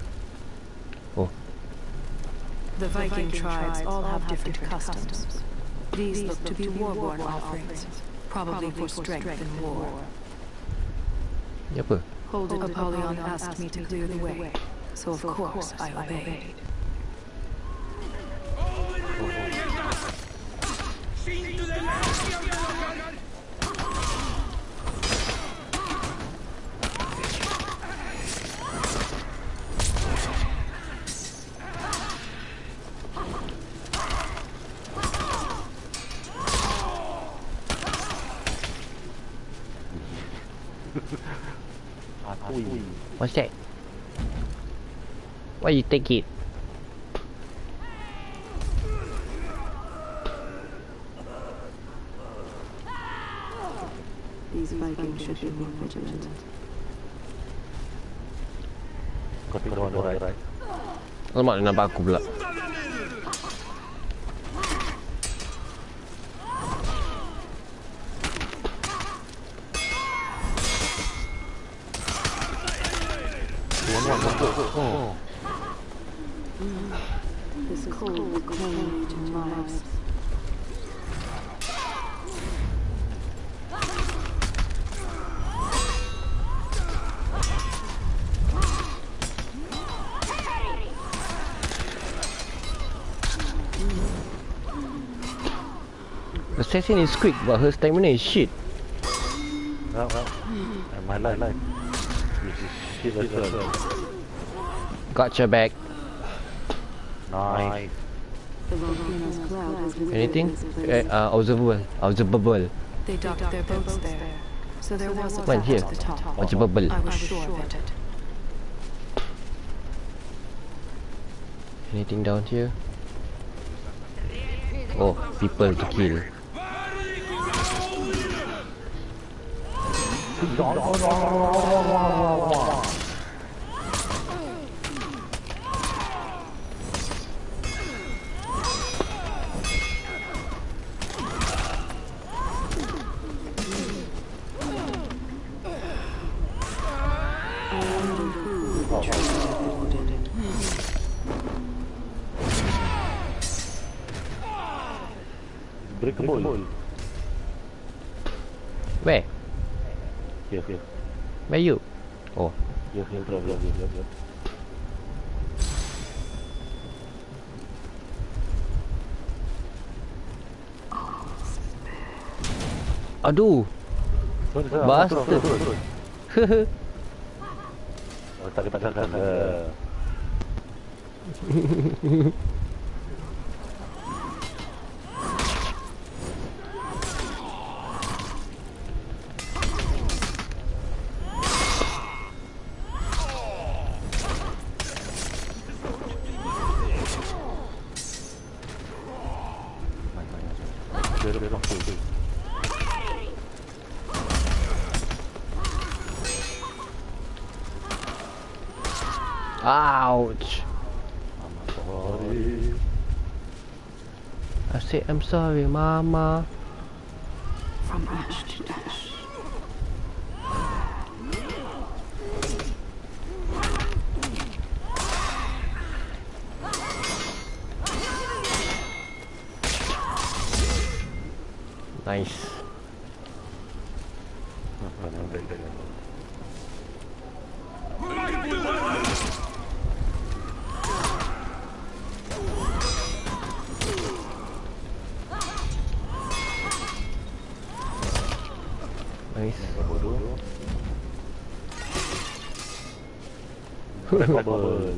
Oh, The Viking tribes all have different customs. These look to be war-born offerings, probably for strength in war. ni apa? Holden Apollyon asked me to clear the way, so of course I obeyed. Why you take it? These Vikings should be more vigilant. Kau tengok orang right. Alamak, dia nampak aku pula. Oh. This cold will claim to lives. Assassin is quick, but her stamina is shit. Well, well. And my life, life. Which is shit as well. Got your back. Nice. The volcano's cloud has visited Anything? this Eh, place. uh, observable. Observable. They docked their boats there, so there was a One here. to the top. Observable. I was sure of it. Anything down here? Oh, people to kill. đó đó Brick Brick Bull. Here, here. Where you? Oh, Here, here, here, here, here, here. aduh. Turun. Hehe. Oh, tak dapat tak ada. I'm sorry, mama. From ash to ash. Nice. Bubble.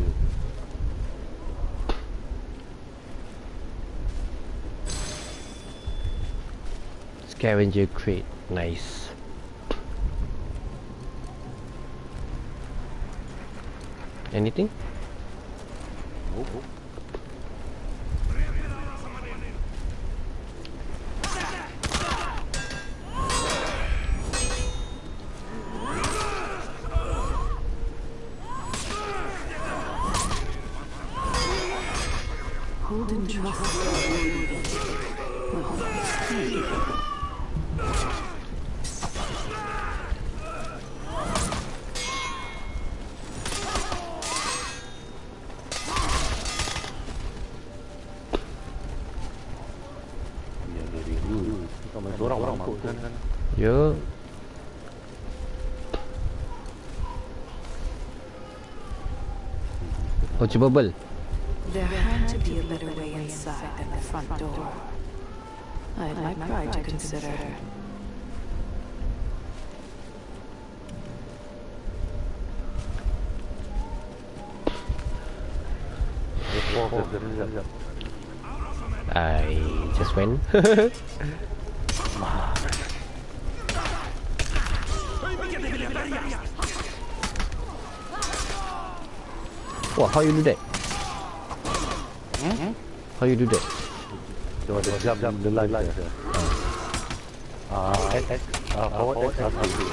Scavenger crate. Nice. Anything? Holden trust. Ya, dari dulu. Kau main seorang orang mampu kan? Yo. Oh, bubble. There had to be a better way inside than the front door. I had my pride to consider. I just went. how you do that? How you do that? Cuma ada jam jam the line line. Ah, X X ah forward X ah satu.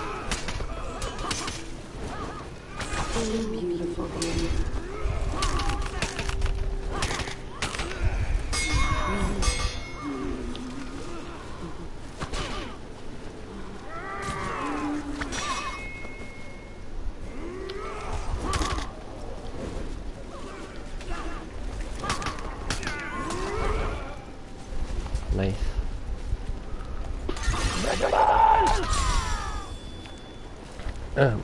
Nice.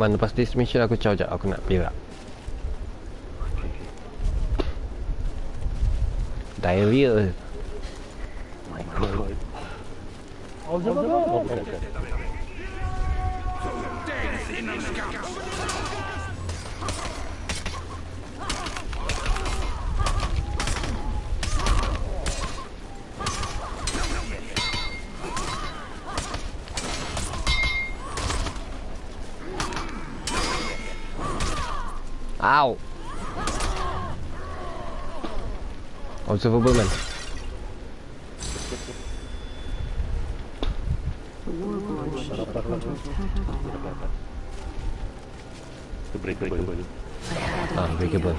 Mana lepas this mission aku caw jap aku nak perak. Diarrhea. My God. Oh. Oh, bukan. Ow. Observable man. Itu breakable. Ah, breakable.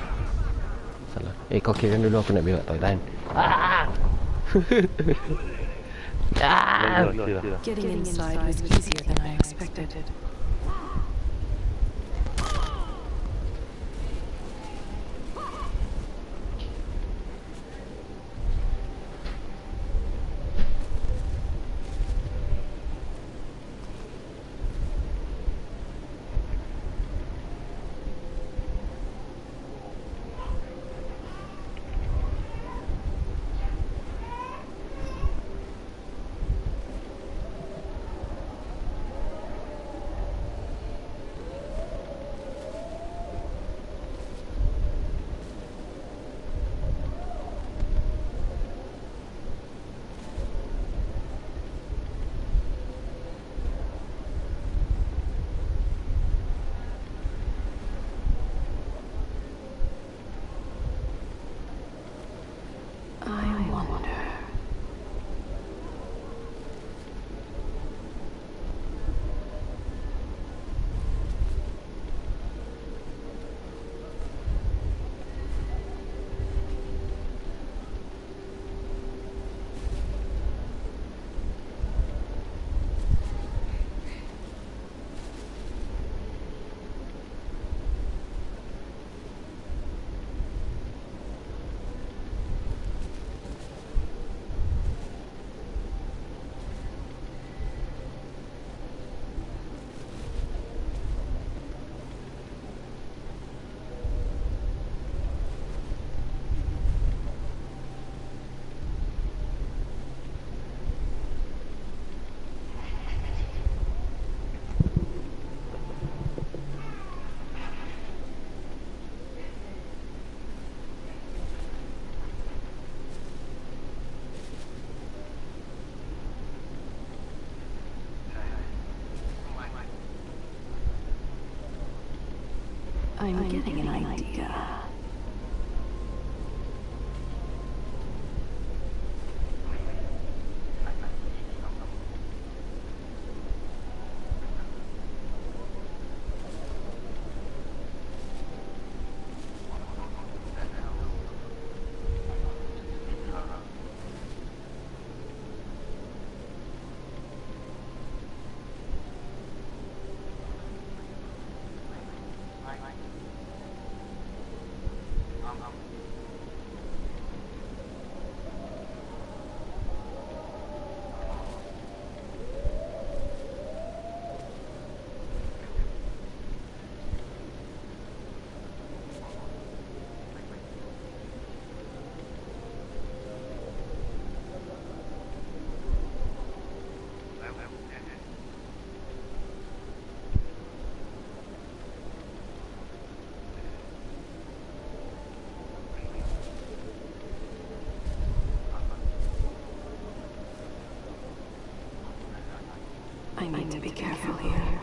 Salah. Eh, kau kira dulu aku nak berak tau. Tahan. Ah! ah! Sila, sila. Getting inside was easier than I expected. I'm getting an idea. I need to be careful here.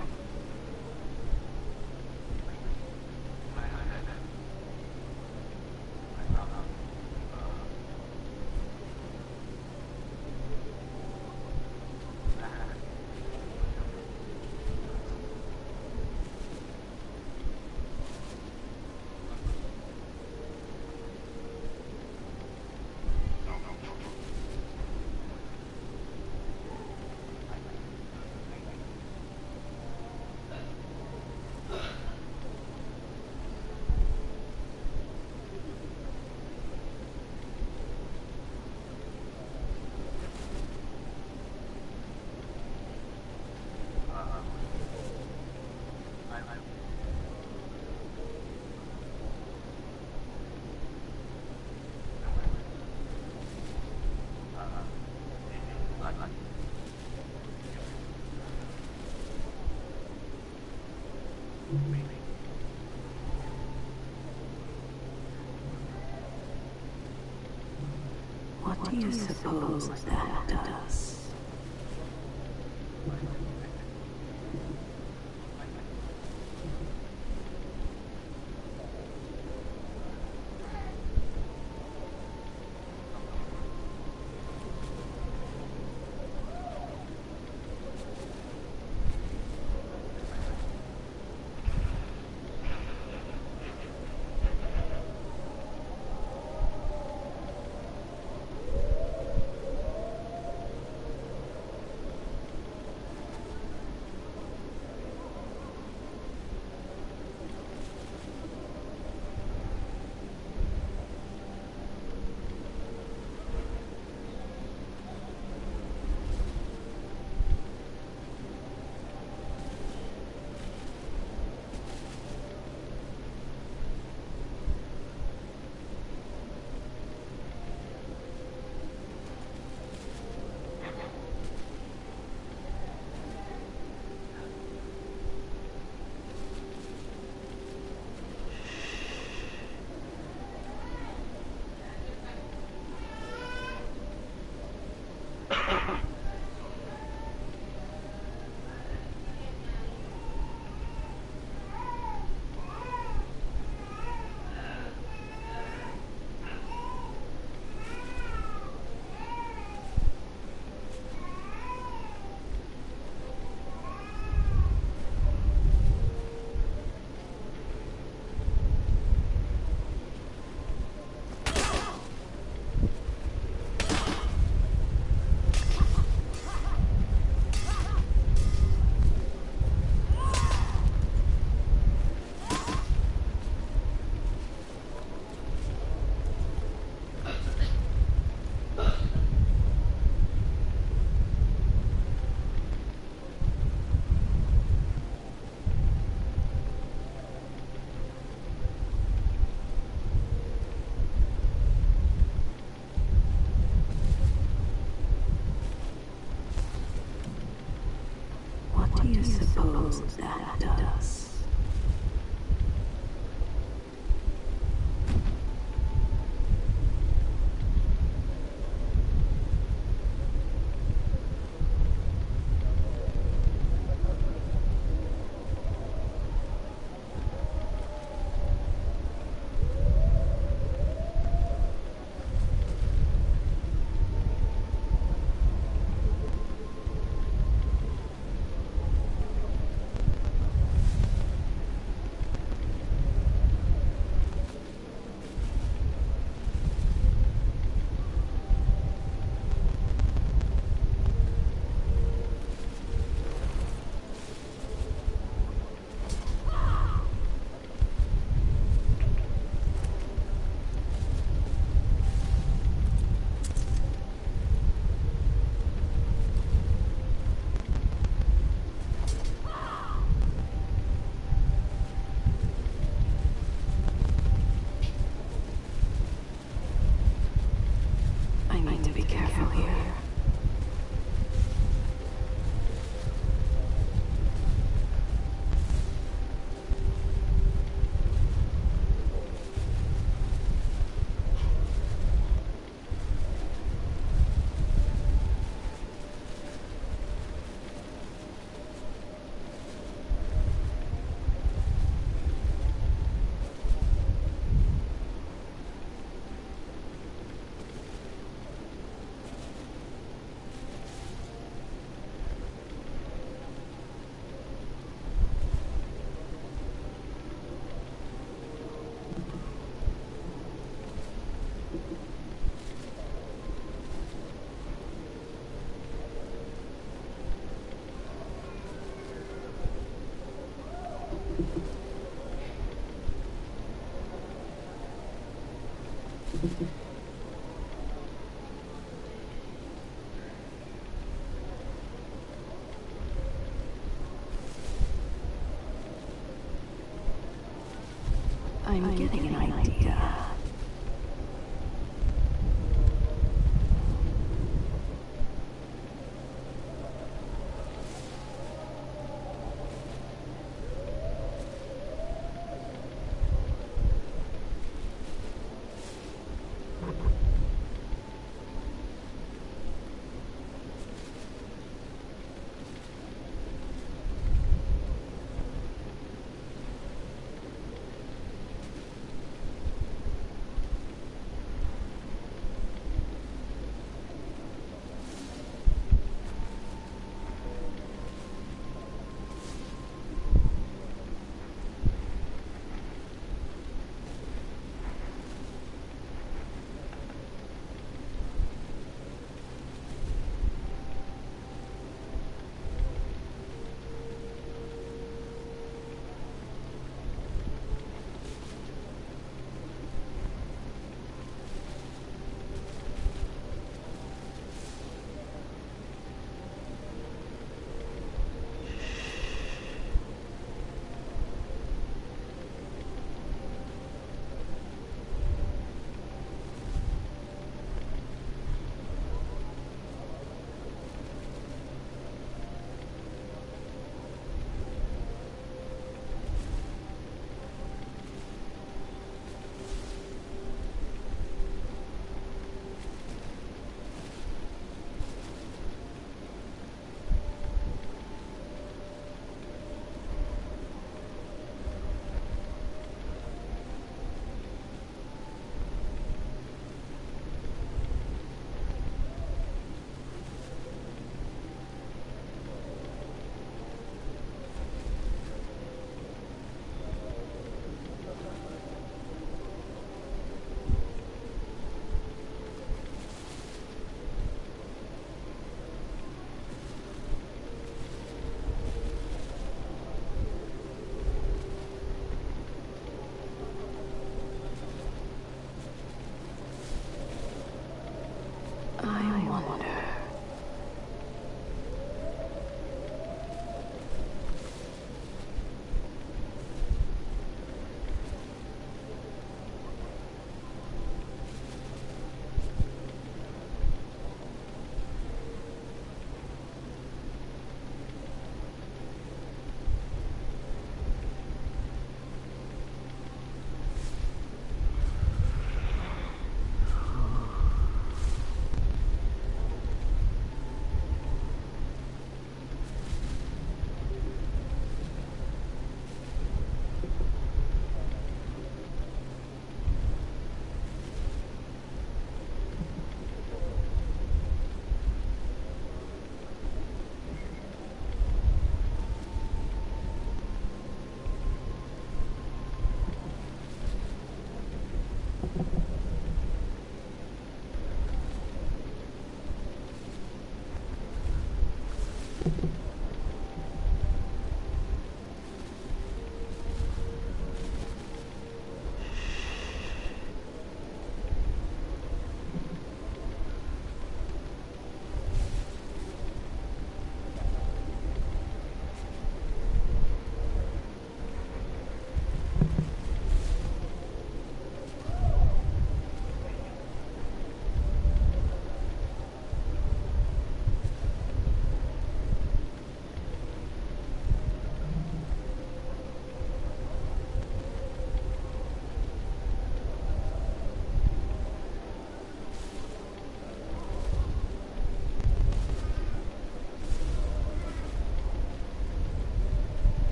Do you suppose that does? You suppose that I'm getting an idea.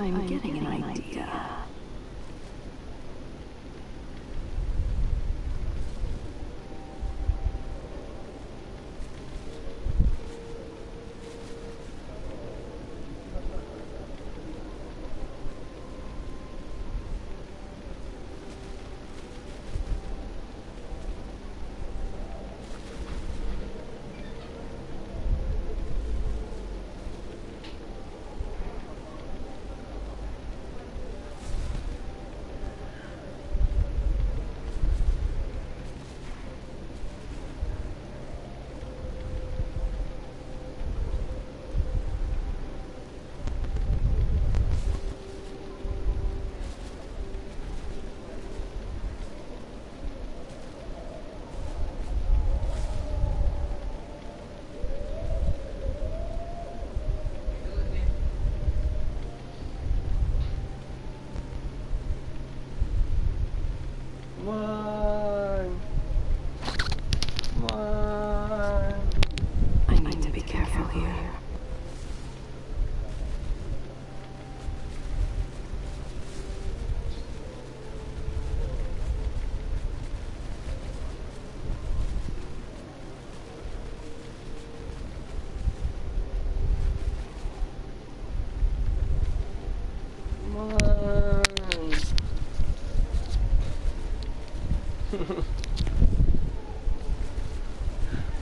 I'm getting an idea. Come on. Come on. I need to be careful here. Come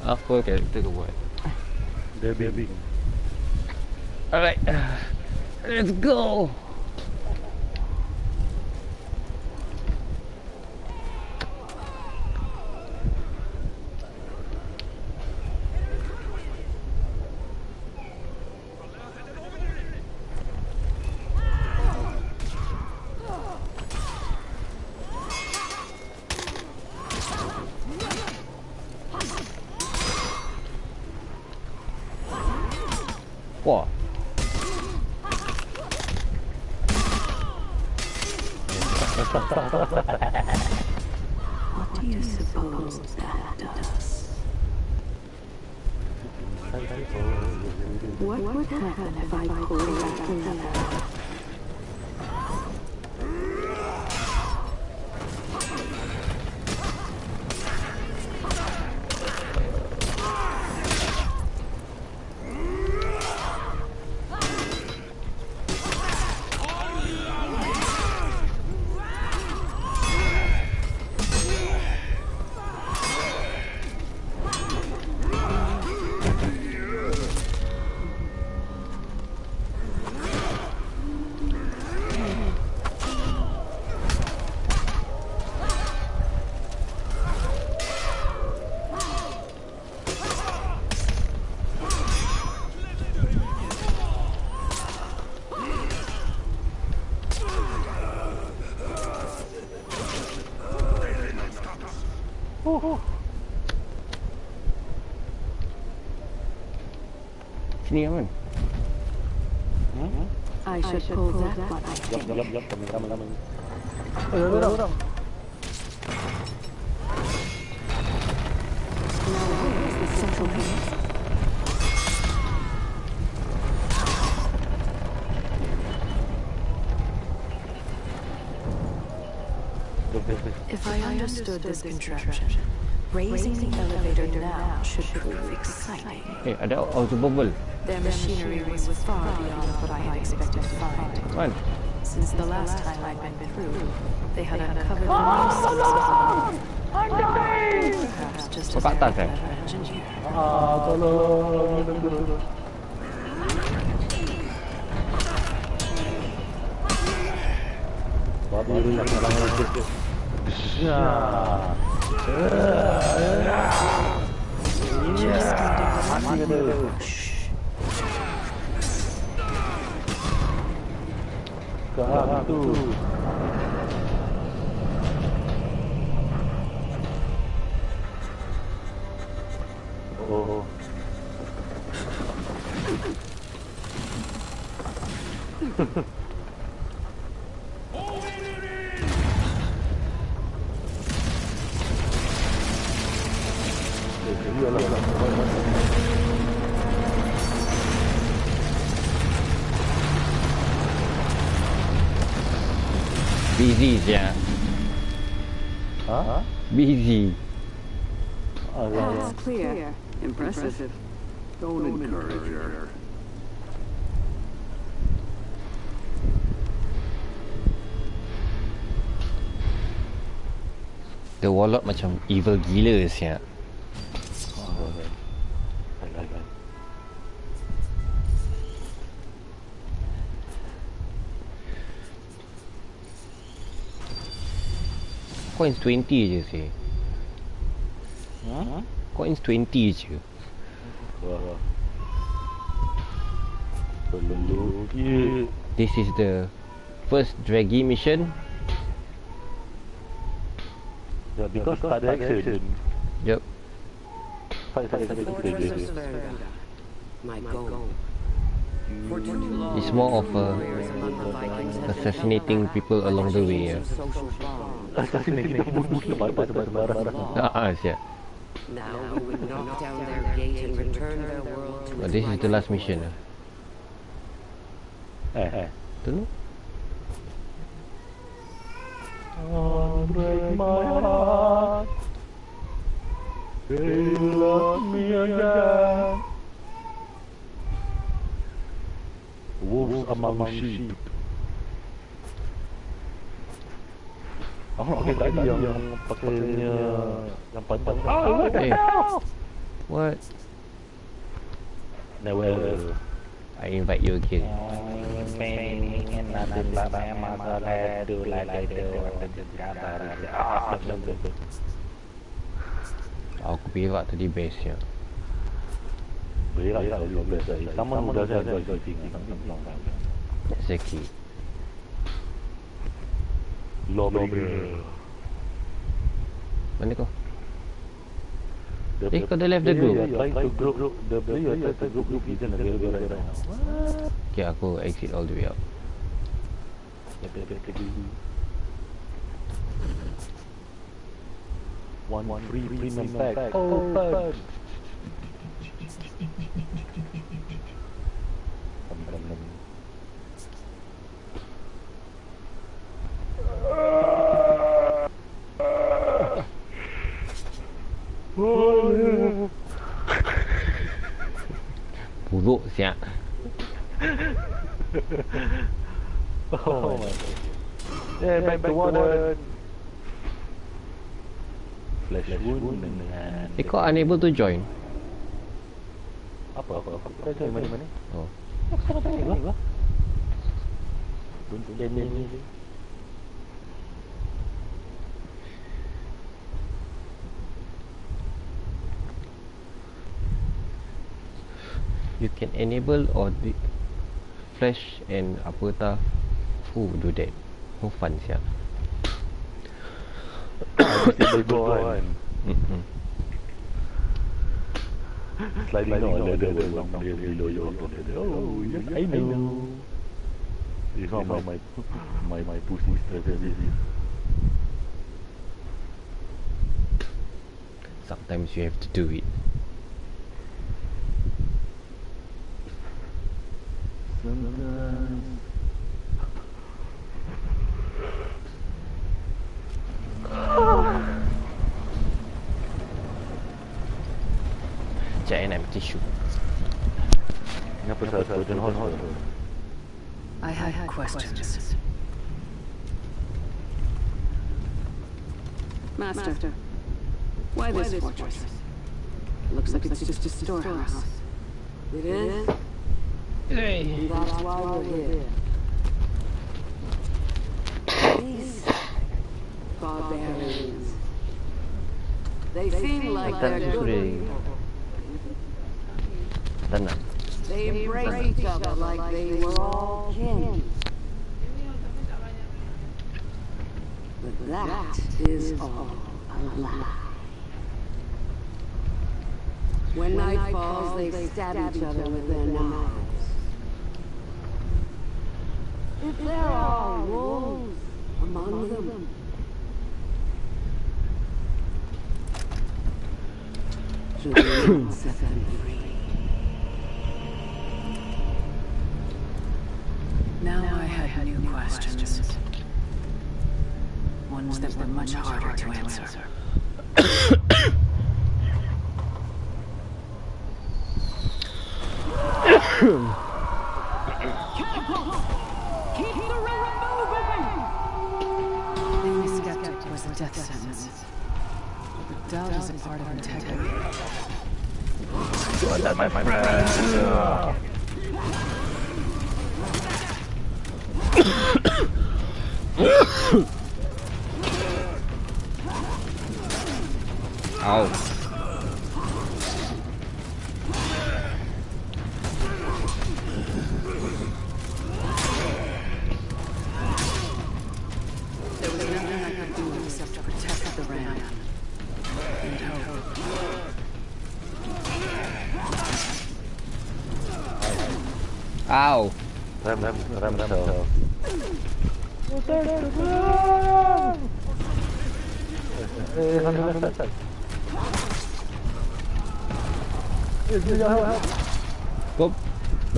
on. Apa karakter kau buat? Dia baby. Alright. Let's go. Sini aman. I should pull that one, I Jap, think. jap, jap, kami lama-lama. Ada orang. Now where is the central base? Jap, jap, jap. If I understood this contraption, raising the elevator now should prove exciting. Eh, ada auto bubble. Their machinery was far beyond what I had expected to find. Kan? Since the last time I'd been through, they had uncovered the new source of Perhaps just Kau as kat they atas were eh? better engineered. Ah, tolong. Tolong. Babi rusak dalam wajib. Ya. Sahab 2. Evil gila sia. Coins 20 je sih. Ha? Hmm? Coins 20 je. Wah. Perlu. This is the first draggy mission. Ya, because tak ada action. Yup. Fight, fight, The fight, Fortress fight, of fight. Severnga. My goal. For too long, It's more of a warriors among the Vikings have been assassinating people along the way, chains of social bonds. Assassinate Muslim sebarang-sebarang. Ah, sia. Now we knock down their gate and return their world to But this is the last mission. ah. Eh, eh. Don't know. Oh, break my heart. They love me again. Wolves among sheep. Aku nak pakai tadi yang yang pakainya yang panjang. Ah, what the hell? What? Never. I invite you again. I'll be back to the base here. That's the key. Lobby. Let me go. the, the, the, the, left the group. Yeah, try to group group the player. Try to group group isn't available right now. Okay, aku exit all the way out. One one three three three man back. Oh, Buruk siap. Oh my god. Yeah, back to warden. Flash wound dengan Eh, kau unable to join? apa apa apa. Kita join mana mana. Oh. Sana tanya gua. Untuk jadi You can enable or flash and apa tak Who do that? No fun siap. disable go. Sliding on one layer below your Oh, yes, I know. It's not my my my my pussy strategy. Sometimes you have to do it. Sometimes. Sekejap nak ambil tisu. Kenapa tak Trojan horse? I have questions. Master, why this fortress? Looks like it's just a storehouse. It is? And that's why we're. These barbarians. They seem like they're good people. They embrace each other like they were all kin. But that is all a lie. When night falls, they stab each other with their knives. If there are wolves among them, set them free? Now, now I had new, new questions. questions. Ones, Ones that were much harder, harder to answer. answer. Hmm. death sentence. But doubt is a part of integrity. Blood, my friend. Ow.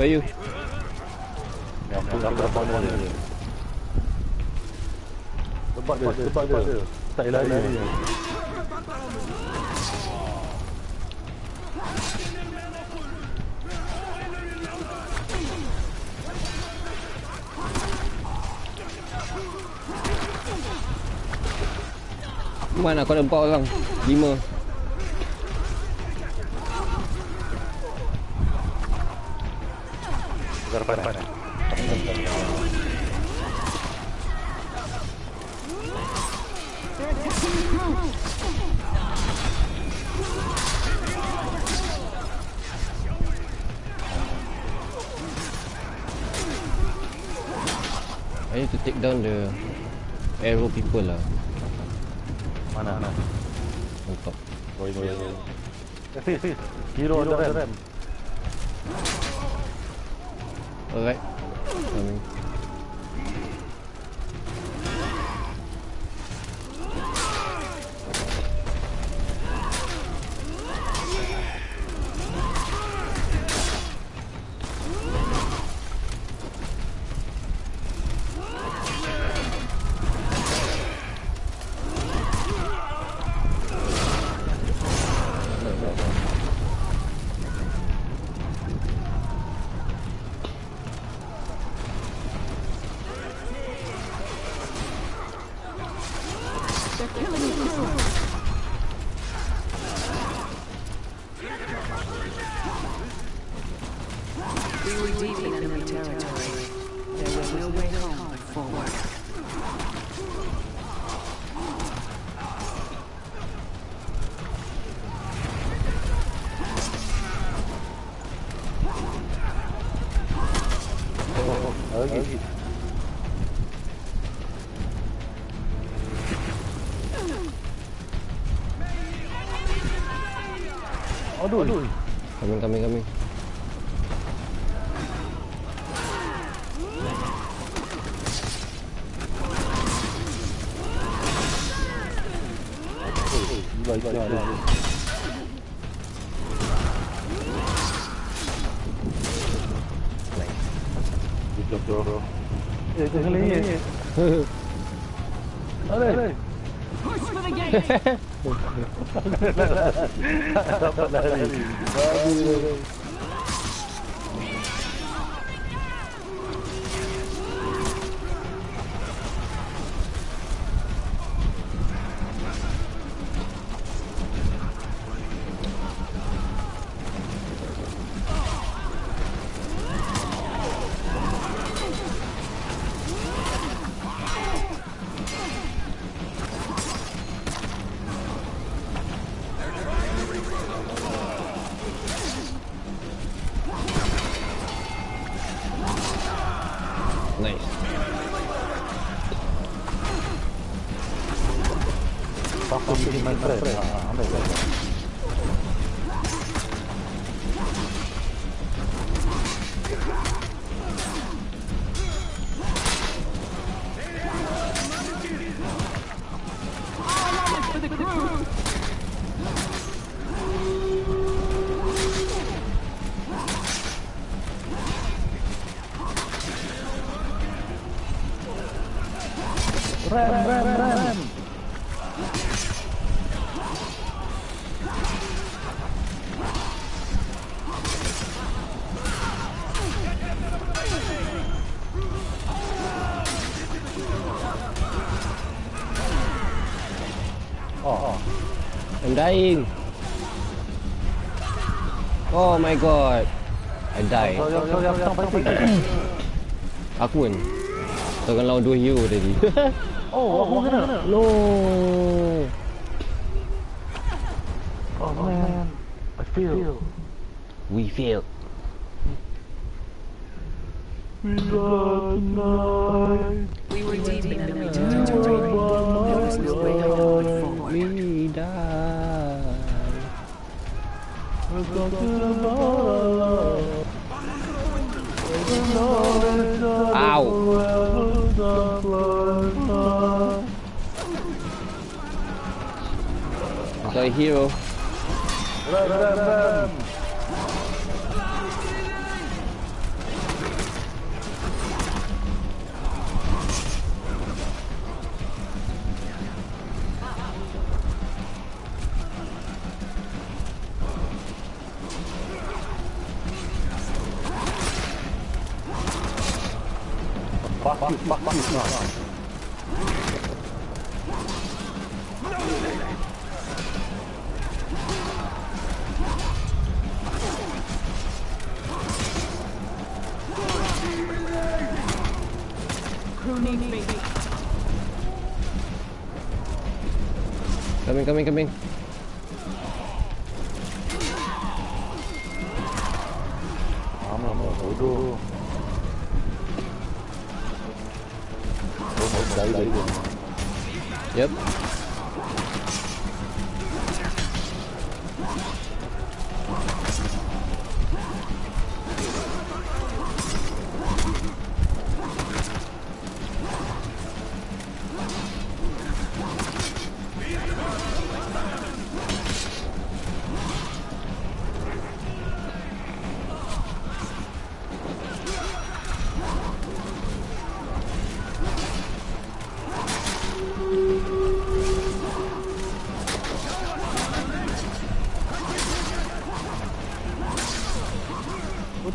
Where are you? Mana kau ada empat orang? Lima. Manfred. Manfred. dying. Oh my god. I die. aku pun. akan kan lawan dua hero tadi. oh, aku kena. No. Oh man. I feel. We feel.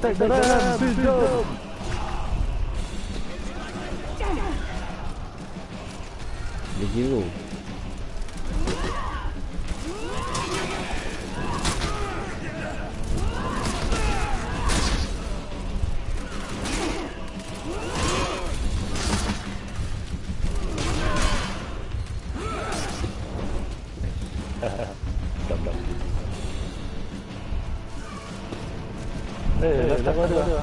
take the lambs. Did you? 大哥，大哥。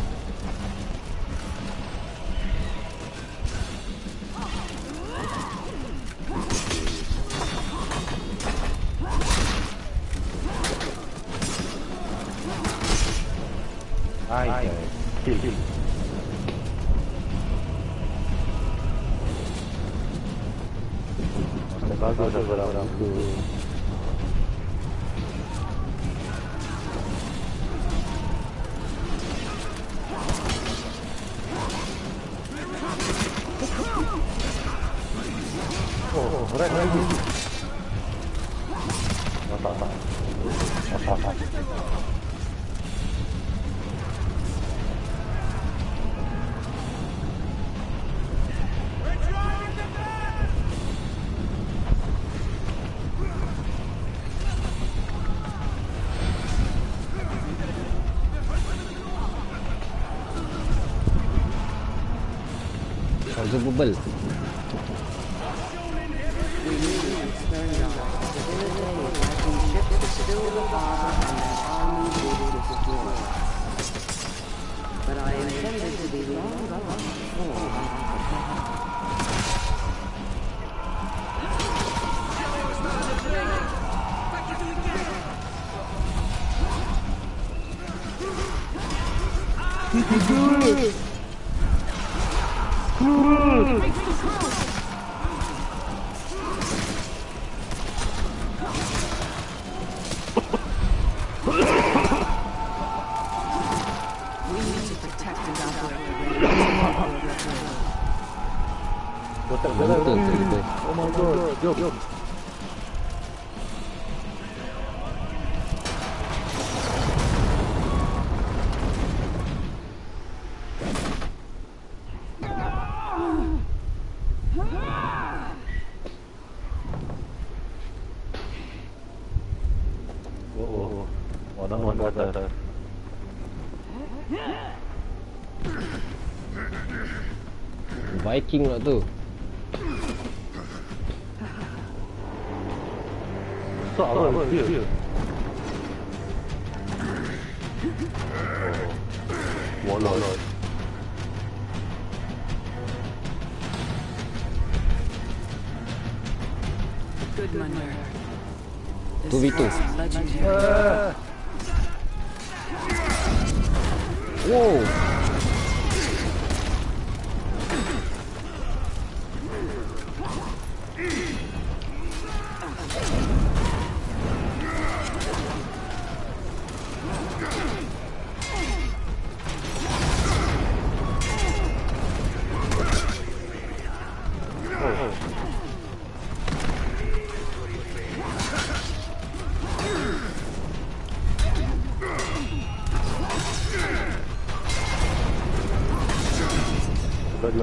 哎，继续。大哥，大哥。Viking lah tu. Tak apa, dia.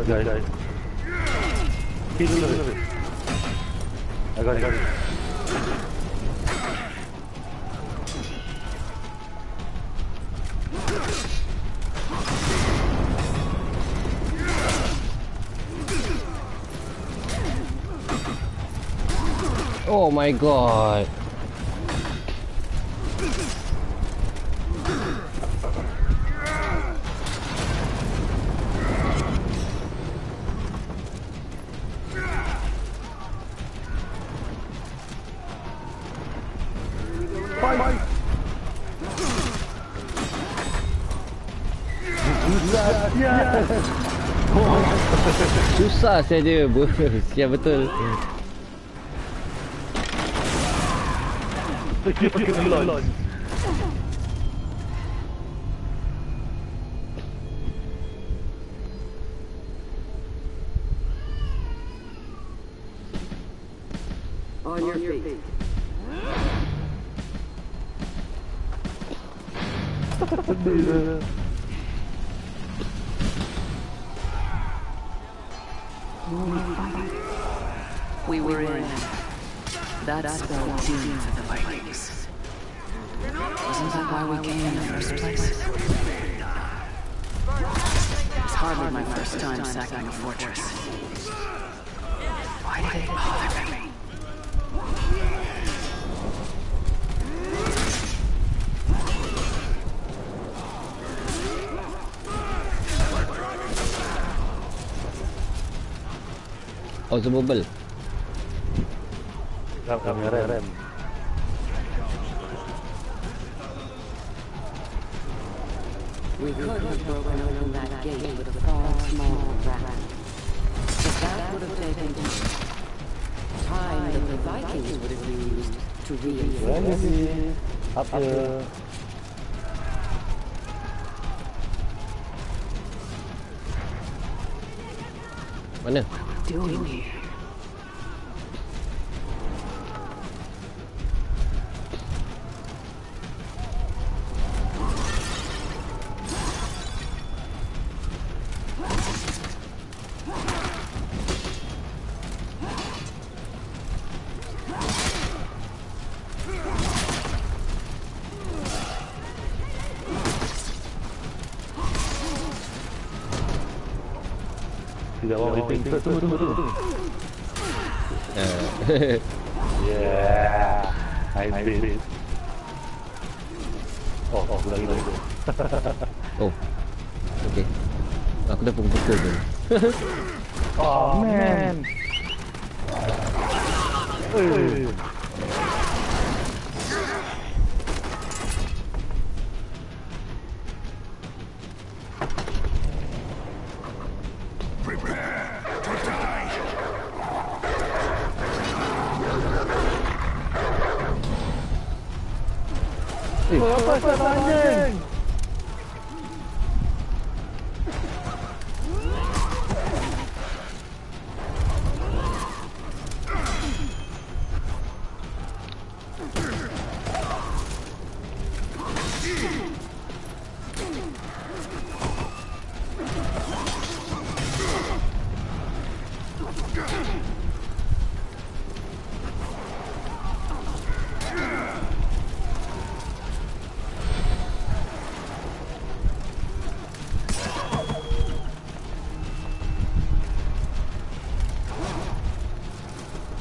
It. It. I got got. Oh my god. Susah saya dia. Bro. Siap betul. Dia kena launch. Google. Tinggal orang ripping Tunggu, tunggu, tunggu Yeah. High speed Oh, oh, lagi lagi. Oh. Okay. Aku dah pun betul tu.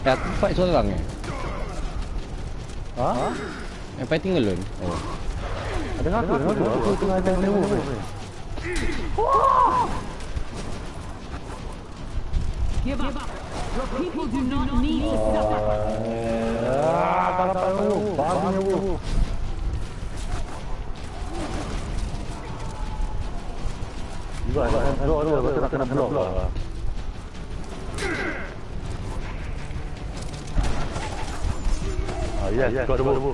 Eh, aku fight seorang eh. Ha? I'm fighting alone. Oh. Dengar aku, dengar aku. Aku tengah ada level ni. Give up. Your people do not need to suffer. Ah, tak tak. Babi. Juga ada block tu, aku nak kena block lah. Ah, yes, yes, kau ada buku.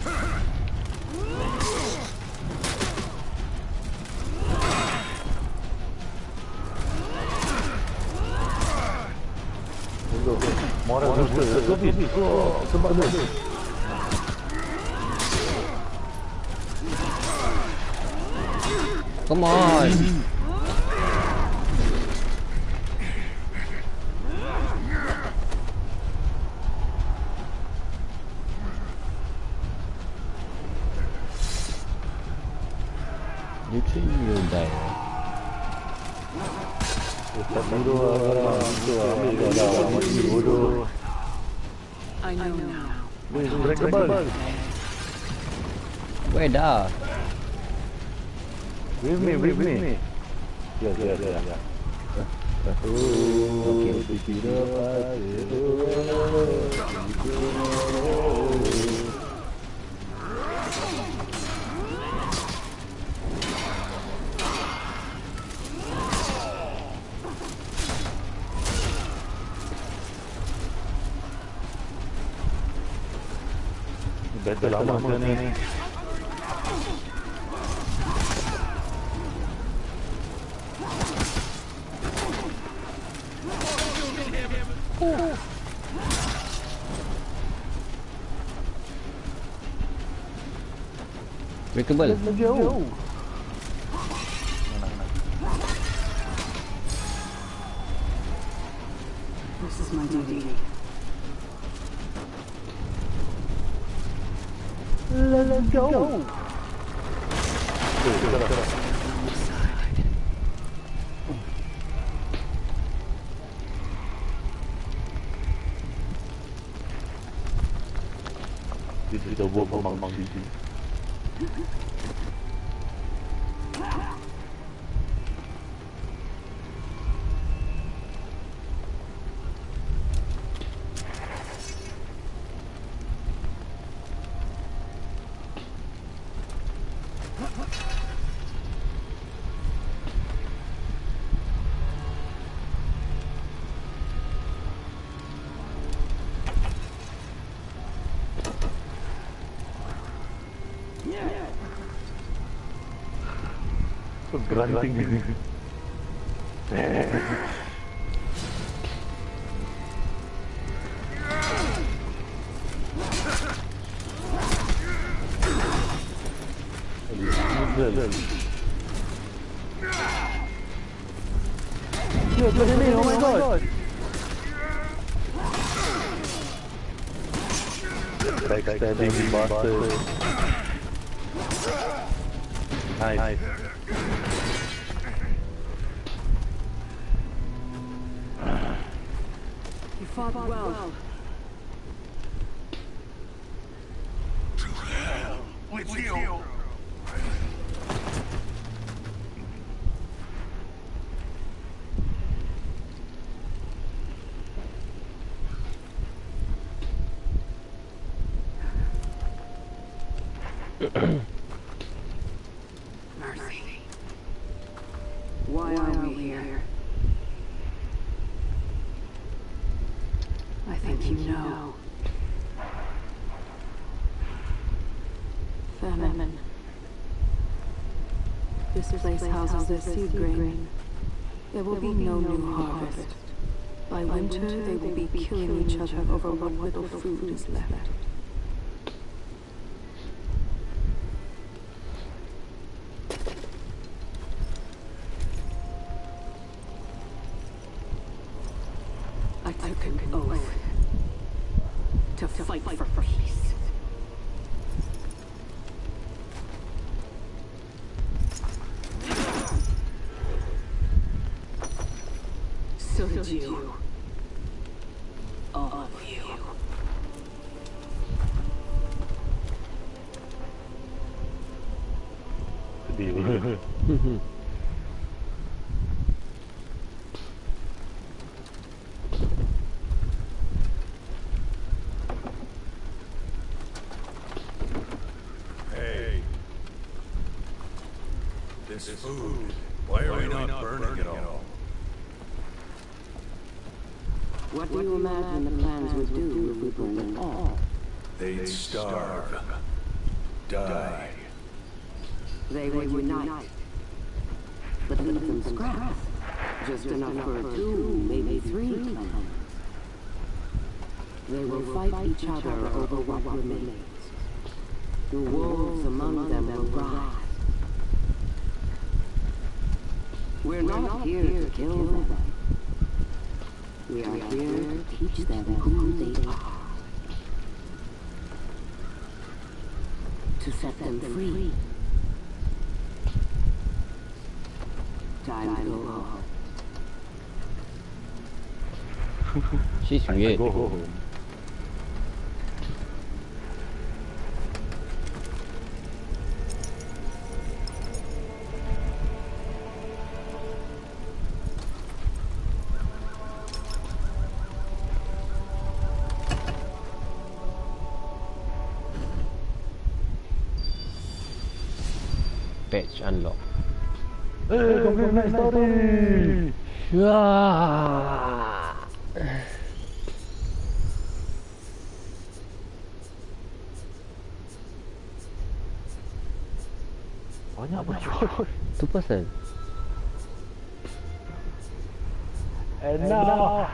Moral booster, Sophie. Oh, sebab tu. Come on. Literally you'll die. Tak bodoh lah, sekarang. Itu lah, ambil kau dah. Mati bodoh. I know now. Weh, breakable. Where dah? With me, with me. Yes, yes, yes. Oh, okay. tidak pasti. Betul lama macam ni. Breakable. At me, oh my god! Backstabbing bastard. You fought well. With you. Mercy. Why are we here? I think you know. Famine. This place houses their seed grain. There will be no new harvest. By winter, they will be killing each other over what little food is left. I took an oath to fight for peace. So did you. All of you. Sedih. Hey. This food. Why are we not burning it all? What do you imagine the plans would do if we burned it all? They'd starve. Die. They would unite. But leave them scraps. Just enough for two, maybe three clans. They will fight each other over what remains. The wolves among them will rise. We're not here to kill them. We are here to teach them who they are. To set them free. Time to go home. She's I weird. Go home. Patch unlock. Eh, complete knight story. Wah. Banyak bocor. Tu pasal. And now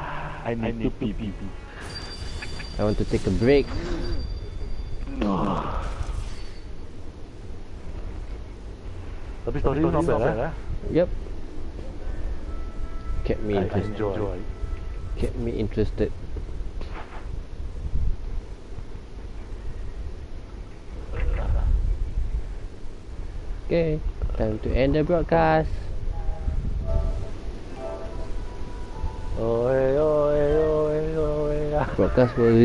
I need to pee pee pee. I want to take a break. Not bad eh. Yep. Kept me I interested. enjoy. Kept me interested. Okay, time to end the broadcast. Broadcast will